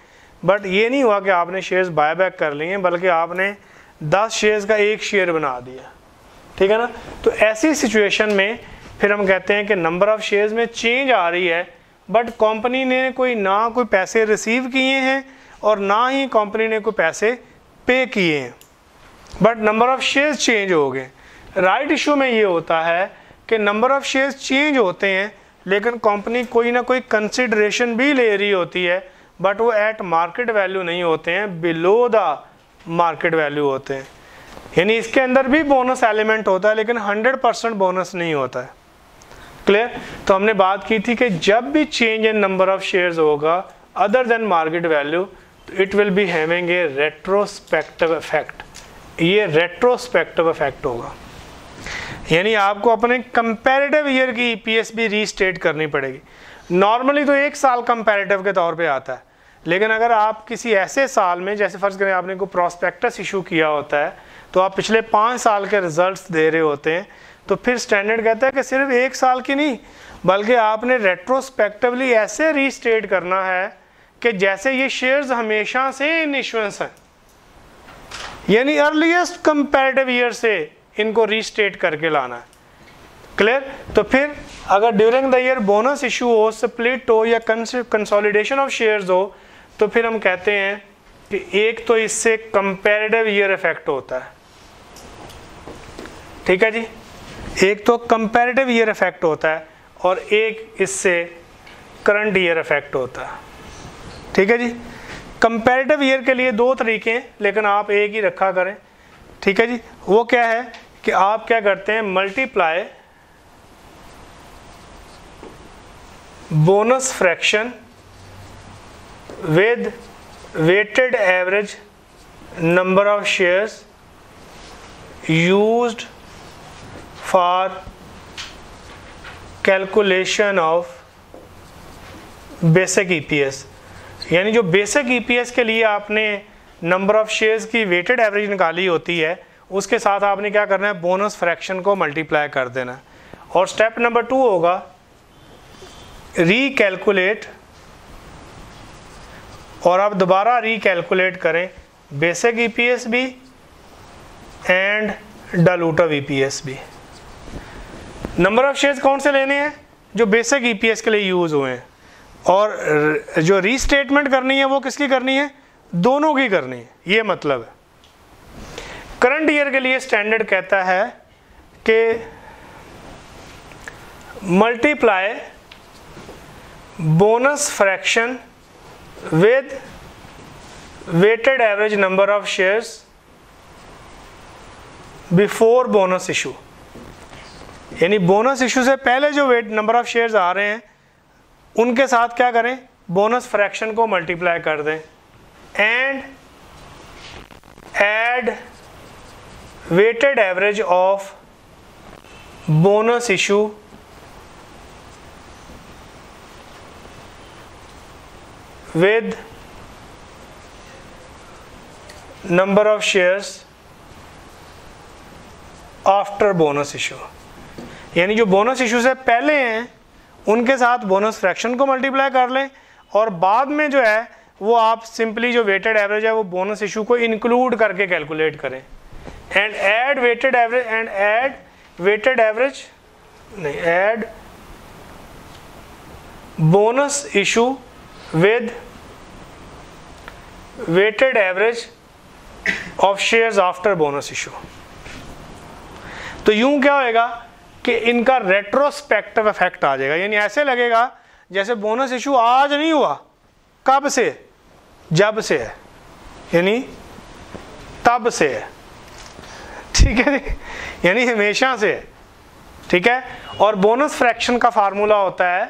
बट ये नहीं हुआ कि आपने शेयर्स बाय बैक कर लिए हैं, बल्कि आपने दस शेयर्स का एक शेयर बना दिया। ठीक है ना? तो ऐसी सिचुएशन में फिर हम कहते हैं कि नंबर ऑफ़ शेयर्स में चेंज आ रही है बट कंपनी ने कोई ना कोई पैसे रिसीव किए हैं और ना ही कंपनी ने कोई पैसे पे किए हैं। But number of shares change हो गए। राइट इशू में ये होता है कि नंबर ऑफ़ शेयर्स चेंज होते हैं लेकिन कंपनी कोई ना कोई कंसिडरेशन भी ले रही होती है बट वो एट मार्केट वैल्यू नहीं होते हैं बिलो द मार्केट वैल्यू होते हैं। यानी इसके अंदर भी बोनस एलिमेंट होता है, लेकिन 100 परसेंट बोनस नहीं होता है। क्लियर तो हमने बात की थी कि जब भी change in number of shares होगा अदर देन मार्केट वैल्यू तो it will be having a retrospective effect ये रेट्रोस्पेक्टिव इफ़ेक्ट होगा। यानी आपको अपने कंपैरेटिव ईयर की ईपीएस भी रीस्टेट करनी पड़ेगी। नॉर्मली तो एक साल कंपैरेटिव के तौर पे आता है। लेकिन अगर आप किसी ऐसे साल में, जैसे फ़र्ज़ करें आपने कोई प्रॉस्पेक्टस इशू किया होता है तो आप पिछले पाँच साल के रिजल्ट्स दे रहे होते हैं तो फिर स्टैंडर्ड कहता है कि सिर्फ़ एक साल की नहीं, बल्कि आपने रेट्रोस्पेक्टिवली ऐसे रीस्टेट करना है कि जैसे ये शेयर्स हमेशा से इन इशुएंस हैं। यानी अर्लीस्ट कंपैरेटिव ईयर से इनको रीस्टेट करके लाना है। क्लियर तो फिर अगर during the year bonus issue हो स्प्लिट हो या कंसोलिडेशन ऑफ़ शेयर्स हो तो फिर हम कहते हैं कि एक तो इससे कंपेरेटिव ईयर इफ़ेक्ट होता है। ठीक है जी? एक तो कंपेरेटिव ईयर इफ़ेक्ट होता है और एक इससे करंट ईयर इफ़ेक्ट होता है। ठीक है जी? कंपैरेटिव ईयर के लिए दो तरीके हैं, लेकिन आप एक ही रखा करें। ठीक है जी? वो क्या है? कि आप क्या करते हैं? Multiply bonus fraction with weighted average number of shares used for calculation of basic EPS यानी जो बेसिक ईपीएस के लिए आपने नंबर ऑफ़ शेयर्स की वेटेड एवरेज निकाली होती है उसके साथ आपने क्या करना है? बोनस फ्रैक्शन को मल्टीप्लाई कर देना है। और स्टेप नंबर टू होगा रीकैलकुलेट और आप दोबारा रिकैलकुलेट करें। बेसिक ईपीएस भी एंड डालूटिव ईपीएस भी। नंबर ऑफ़ शेयर्स कौन से लेने हैं? जो बेसिक ईपीएस के लिए यूज़ हुए हैं। और जो रीस्टेटमेंट करनी है, वो किसकी करनी है? दोनों की करनी है। ये मतलब है। करंट ईयर के लिए स्टैंडर्ड कहता है कि multiply bonus fraction with weighted average number of shares before bonus issue. यानी बोनस इशू से पहले जो वेट, नंबर ऑफ़ शेयर्स आ रहे हैं, उनके साथ क्या करें? बोनस फ्रैक्शन को मल्टीप्लाई कर दें। And add weighted average of bonus issue with number of shares after bonus issue यानी जो बोनस इशू से पहले हैं, उनके साथ बोनस फ्रैक्शन को मल्टीप्लाई कर लें और बाद में जो है, वो आप सिंपली जो वेटेड एवरेज है, वो बोनस इशू को इंक्लूड करके कैलकुलेट करें। And add weighted average and add weighted average नहीं add bonus issue with weighted average of shares after bonus issue. तो यूँ क्या होएगा कि इनका रेट्रोस्पेक्टिव इफ़ेक्ट आ जाएगा। यानी ऐसे लगेगा जैसे बोनस इशू आज नहीं हुआ, कब से? जब से है। यानी तब से है। ठीक है? यानी हमेशा से, ठीक है? और बोनस फ्रैक्शन का फार्मूला होता है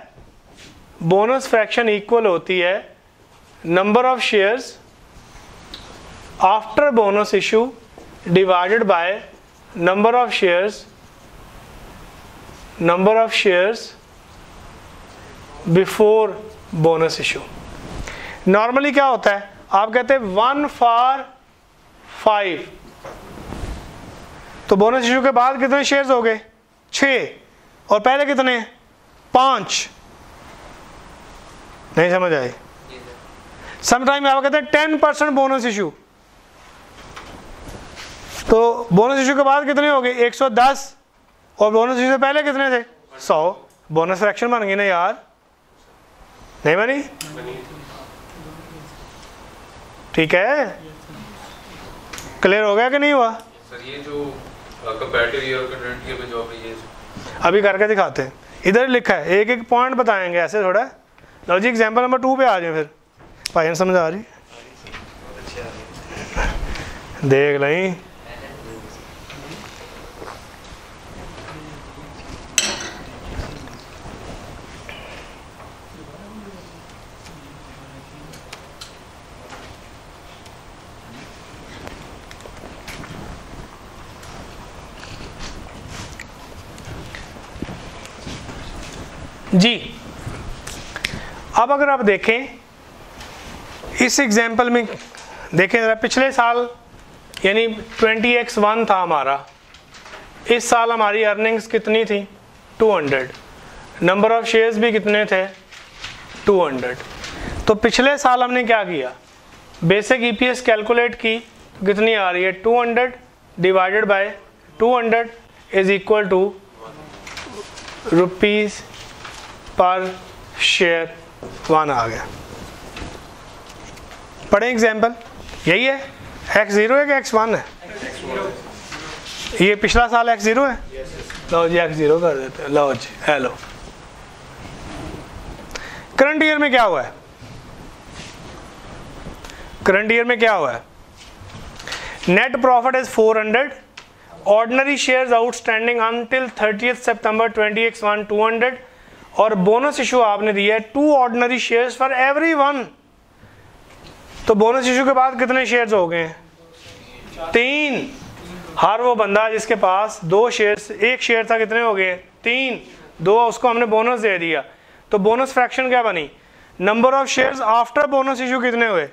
बोनस फ्रैक्शन इक्वल होती है number of shares after bonus issue divided by number of shares number of shares before bonus issue normally क्या होता है? आप कहते हैं वन फॉर फाइव तो बोनस इशू के बाद कितने शेयर्स हो गए? छ और पहले कितने? पाँच। नहीं समझ आई। समटाइम आप कहते हैं टेन परसेंट बोनस इशू तो बोनस इशू के बाद कितने हो गए? 110 और बोनस इशू से पहले कितने थे? 100 बोनस फ्रैक्शन बन गई ना यार। नहीं बनी? ठीक है। क्लियर हो गया कि नहीं हुआ? सर ये जो कंपैरेटिव ईयर और कंटेंट ईयर में जो। आपने अभी करके दिखाते हैं। इधर लिखा है एक एक पॉइंट बताएँगे ऐसे थोड़ा। लो जी एग्ज़ाम्पल नंबर टू पे आ जाए फिर। भाई समझ आ रही? देख लें जी अब अगर आप देखें, इस एग्ज़ाम्पल में देखें ज़रा, पिछले साल, यानी 20 एक्स वन था हमारा। इस साल हमारी अर्निंग्स कितनी थी? 200 नंबर ऑफ़ शेयर्स भी कितने थे? 200 तो पिछले साल हमने क्या किया? बेसिक ईपीएस कैलकुलेट की, कितनी आ रही है? 200 divided by 200 is equal to rupees per share one आ गया। पढ़े एग्ज़ाम्पल यही है। एक्स ज़ीरो है कि एक्स वन है? ये पिछला साल एक्स ज़ीरो है? लो जी एक्स ज़ीरो कर देते हैं। लो जी हेलो करंट ईयर में क्या हुआ है? करंट ईयर में क्या हुआ है? Net profit is 400 ordinary shares outstanding until 30th September 20x1 200 और बोनस इशू आपने दिया है two ordinary shares for every one तो बोनस इशू के बाद कितने शेयर्स हो गए? तीन। हर वो बंदा जिसके पास दो शेयर्स एक शेयर था, कितने हो गए? तीन। दो, उसको हमने बोनस दे दिया। तो बोनस फ्रैक्शन क्या बनी? Number of shares after bonus issue कितने हुए?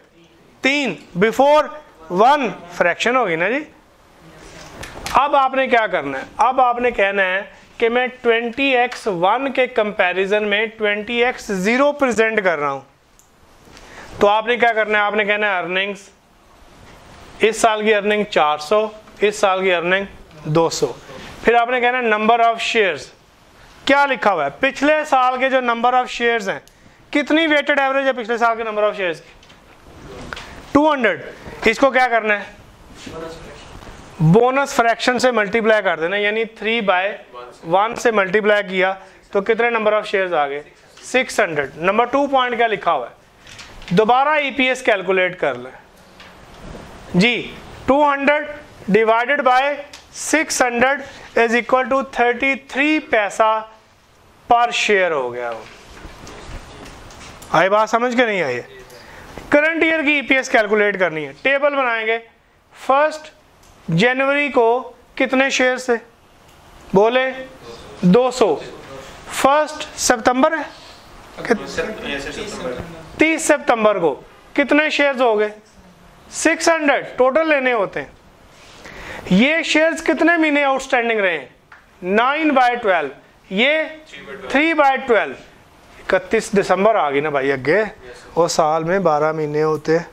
तीन। बिफोर वन फ्रैक्शन होगी ना जी? अब आपने क्या करना है? अब आपने कहना है कि मैं 20x वन के कंपैरिजन में 20x ज़ीरो प्रेजेंट कर रहा हूँ। तो आपने क्या करना है? आपने कहना है अर्निंग्स इस साल की अर्निंग 400 इस साल की अर्निंग 200 फिर आपने कहना है नंबर ऑफ़ शेयर्स क्या लिखा हुआ है? पिछले साल के जो नंबर ऑफ़ शेयर्स हैं, कितनी वेटेड एवरेज है पिछले साल के नंबर ऑफ़ शेयर्स की? 200 इसको क्या करना है? बोनस फ्रैक्शन से मल्टीप्लाई कर देना, यानी थ्री बाय वन से मल्टीप्लाई किया तो कितने नंबर ऑफ़ शेयर्स आ गए? 600 नंबर टू पॉइंट क्या लिखा हुआ है? दोबारा ईपीएस कैलकुलेट कर लें। जी 200 divided by 600 is equal to 33 paisa per share हो गया वो। आई बात समझ के नहीं आई है? करंट ईयर की ईपीएस कैलकुलेट करनी है। टेबल बनाएँगे। फ़र्स्ट जनवरी को कितने शेयर से? बोले 200 फ़र्स्ट सितंबर है? तीस सितंबर को। कितने शेयर्स हो गए? 600 टोटल लेने होते हैं। ये शेयर्स कितने महीने आउटस्टैंडिंग रहे हैं? Nine by twelve. ये थ्री बाय ट्वेल्व। इकतीस दिसंबर आ गई ना भाई अगे वो साल में बारह महीने होते हैं।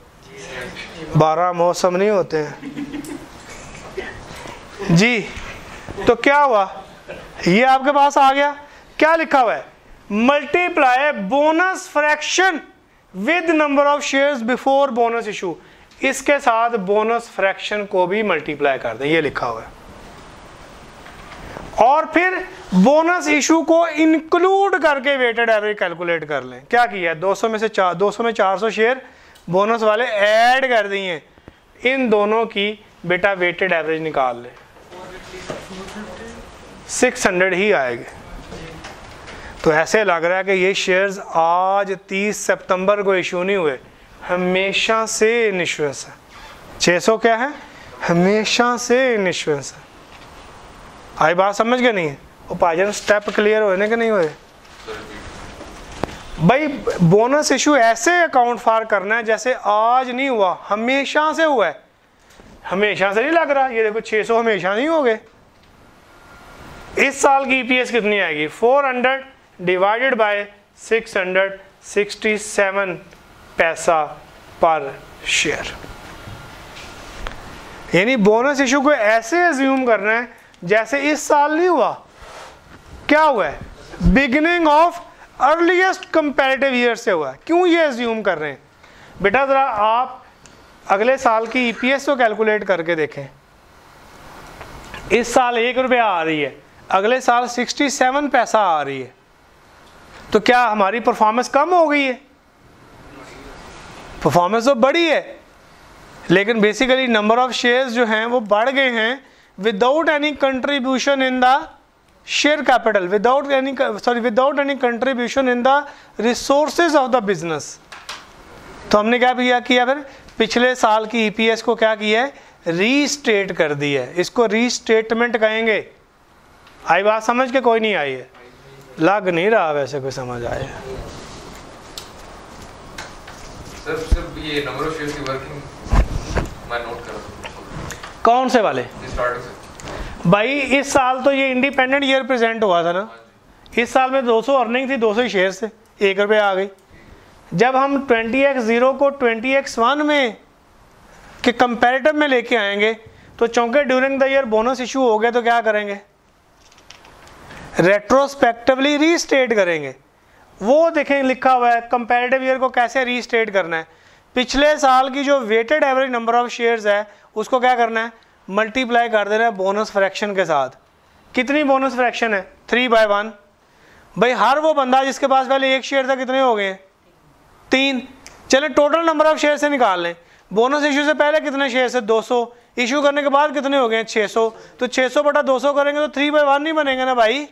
बारह मौसम नहीं होते हैं। जी तो क्या हुआ? ये आपके पास आ गया। क्या लिखा हुआ है? Multiply bonus fraction with number of shares before bonus issue इसके साथ बोनस फ्रैक्शन को भी मल्टीप्लाई कर दें, ये लिखा हुआ है। और फिर बोनस इशू को इंक्लूड करके वेटेड एवरेज कैलकुलेट कर लें। क्या किया है? 200 में से चार 200 में 400 शेयर बोनस वाले ऐड कर दिए। इन दोनों की बेटा वेटेड एवरेज निकाल ले। 600 ही आएँगे। तो ऐसे लग रहा है कि ये शेयर्स आज 30 सितंबर को इशू नहीं हुए। हमेशा से इनिश्योरेंस है। 600 क्या है? हमेशा से इनिश्योरेंस है। आई बात समझ गए नहीं है? वो स्टेप क्लियर होने के नहीं हुए? भाई बोनस इशू ऐसे अकाउंट फार करना है जैसे आज नहीं हुआ, हमेशा से हुआ है। हमेशा से नहीं लग रहा। ये देखो 600 हमेशा नहीं हो गए। इस साल की ईपीएस कितनी आएगी? 400 डिवाइडेड बाय 667 पैसा पर शेयर यानी बोनस इशू को ऐसे एज्यूम करना है, जैसे इस साल नहीं हुआ। क्या हुआ है? Beginning of earliest comparative year से हुआ है। क्यों ये एज्यूम कर रहे हैं? बेटा, ज़रा आप अगले साल की ईपीएस को कैलकुलेट करके देखें। इस साल एक रुपया आ रही है। अगले साल 67 पैसा आ रही है। तो क्या हमारी परफॉर्मेंस कम हो गई है? परफॉर्मेंस तो बड़ी है, लेकिन बेसिकली नंबर ऑफ़ शेयर्स जो हैं वो बढ़ गए हैं without any contribution in the share capital without any sorry without any contribution in the resources of the business तो हमने क्या किया किया फिर? पिछले साल की ईपीएस को क्या किया है? रीस्टेट कर दी है। इसको रीस्टेटमेंट कहेंगे। आई बात समझ के कोई नहीं आई है। लग नहीं रहा वैसे कोई समझ आए। हूँ। कौन से वाले? भाई इस साल तो ये इंडिपेंडेंट ईयर प्रेजेंट हुआ था ना। इस साल में 200 अर्निंग थी 200 शेयर से एक रुपये आ गई। जब हम 20 एक्स ज़ीरो को 20 एक्स वन में के कंपेरेटिव में लेके आएँगे तो चौंके during the year bonus issue हो गया तो क्या करेंगे? रेट्रोस्पेक्टिवली रीस्टेट करेंगे। वो देखें, लिखा हुआ है कंपेरेटिव ईयर को कैसे रीस्टेट करना है। पिछले साल की जो weighted average number of shares है, उसको क्या करना है? मल्टीप्लाई कर देना है बोनस फ्रैक्शन के साथ। कितनी बोनस फ्रैक्शन है? थ्री बाय वन भाई, हर वो बंदा जिसके पास पहले एक शेयर था, कितने हो गए? तीन। चले टोटल नंबर ऑफ़ शेयर से निकाल लें। बोनस इशू से पहले कितने शेयर है? 200 इशू करने के बाद कितने हो गए? 600 तो 600 बटा 200 करेंगे तो थ्री बाय वन नहीं बनेंगे ना भाई?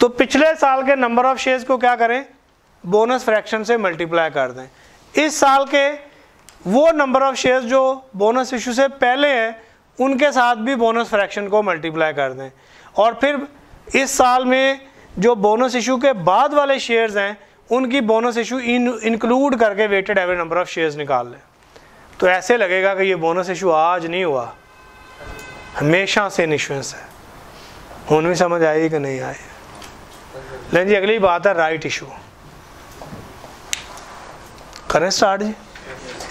तो पिछले साल के नंबर ऑफ़ शेयर्स को क्या करें? बोनस फ्रैक्शन से मल्टीप्लाई कर दें। इस साल के वो नंबर ऑफ़ शेयर्स जो बोनस इशू से पहले हैं, उनके साथ भी बोनस फ्रैक्शन को मल्टीप्लाई कर दें। और फिर इस साल में जो बोनस इशू के बाद वाले शेयर्स हैं, उनकी बोनस इशू इन इंक्लूड करके weighted average number of shares निकाल लें। तो ऐसे लगेगा कि ये बोनस इशू आज नहीं हुआ। हमेशा से निश्वेंस है। उन भी समझ आई कि नहीं आई लेकिन जी, अगली बात है राइट इशू करें स्टार्ट जी।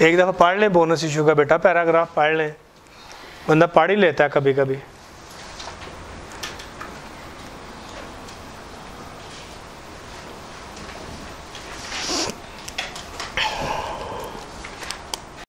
एक दफ़ा पढ़ लें बोनस इशू का बेटा पैराग्राफ पढ़ लें। बंदा पढ़ ही लेता है कभी कभी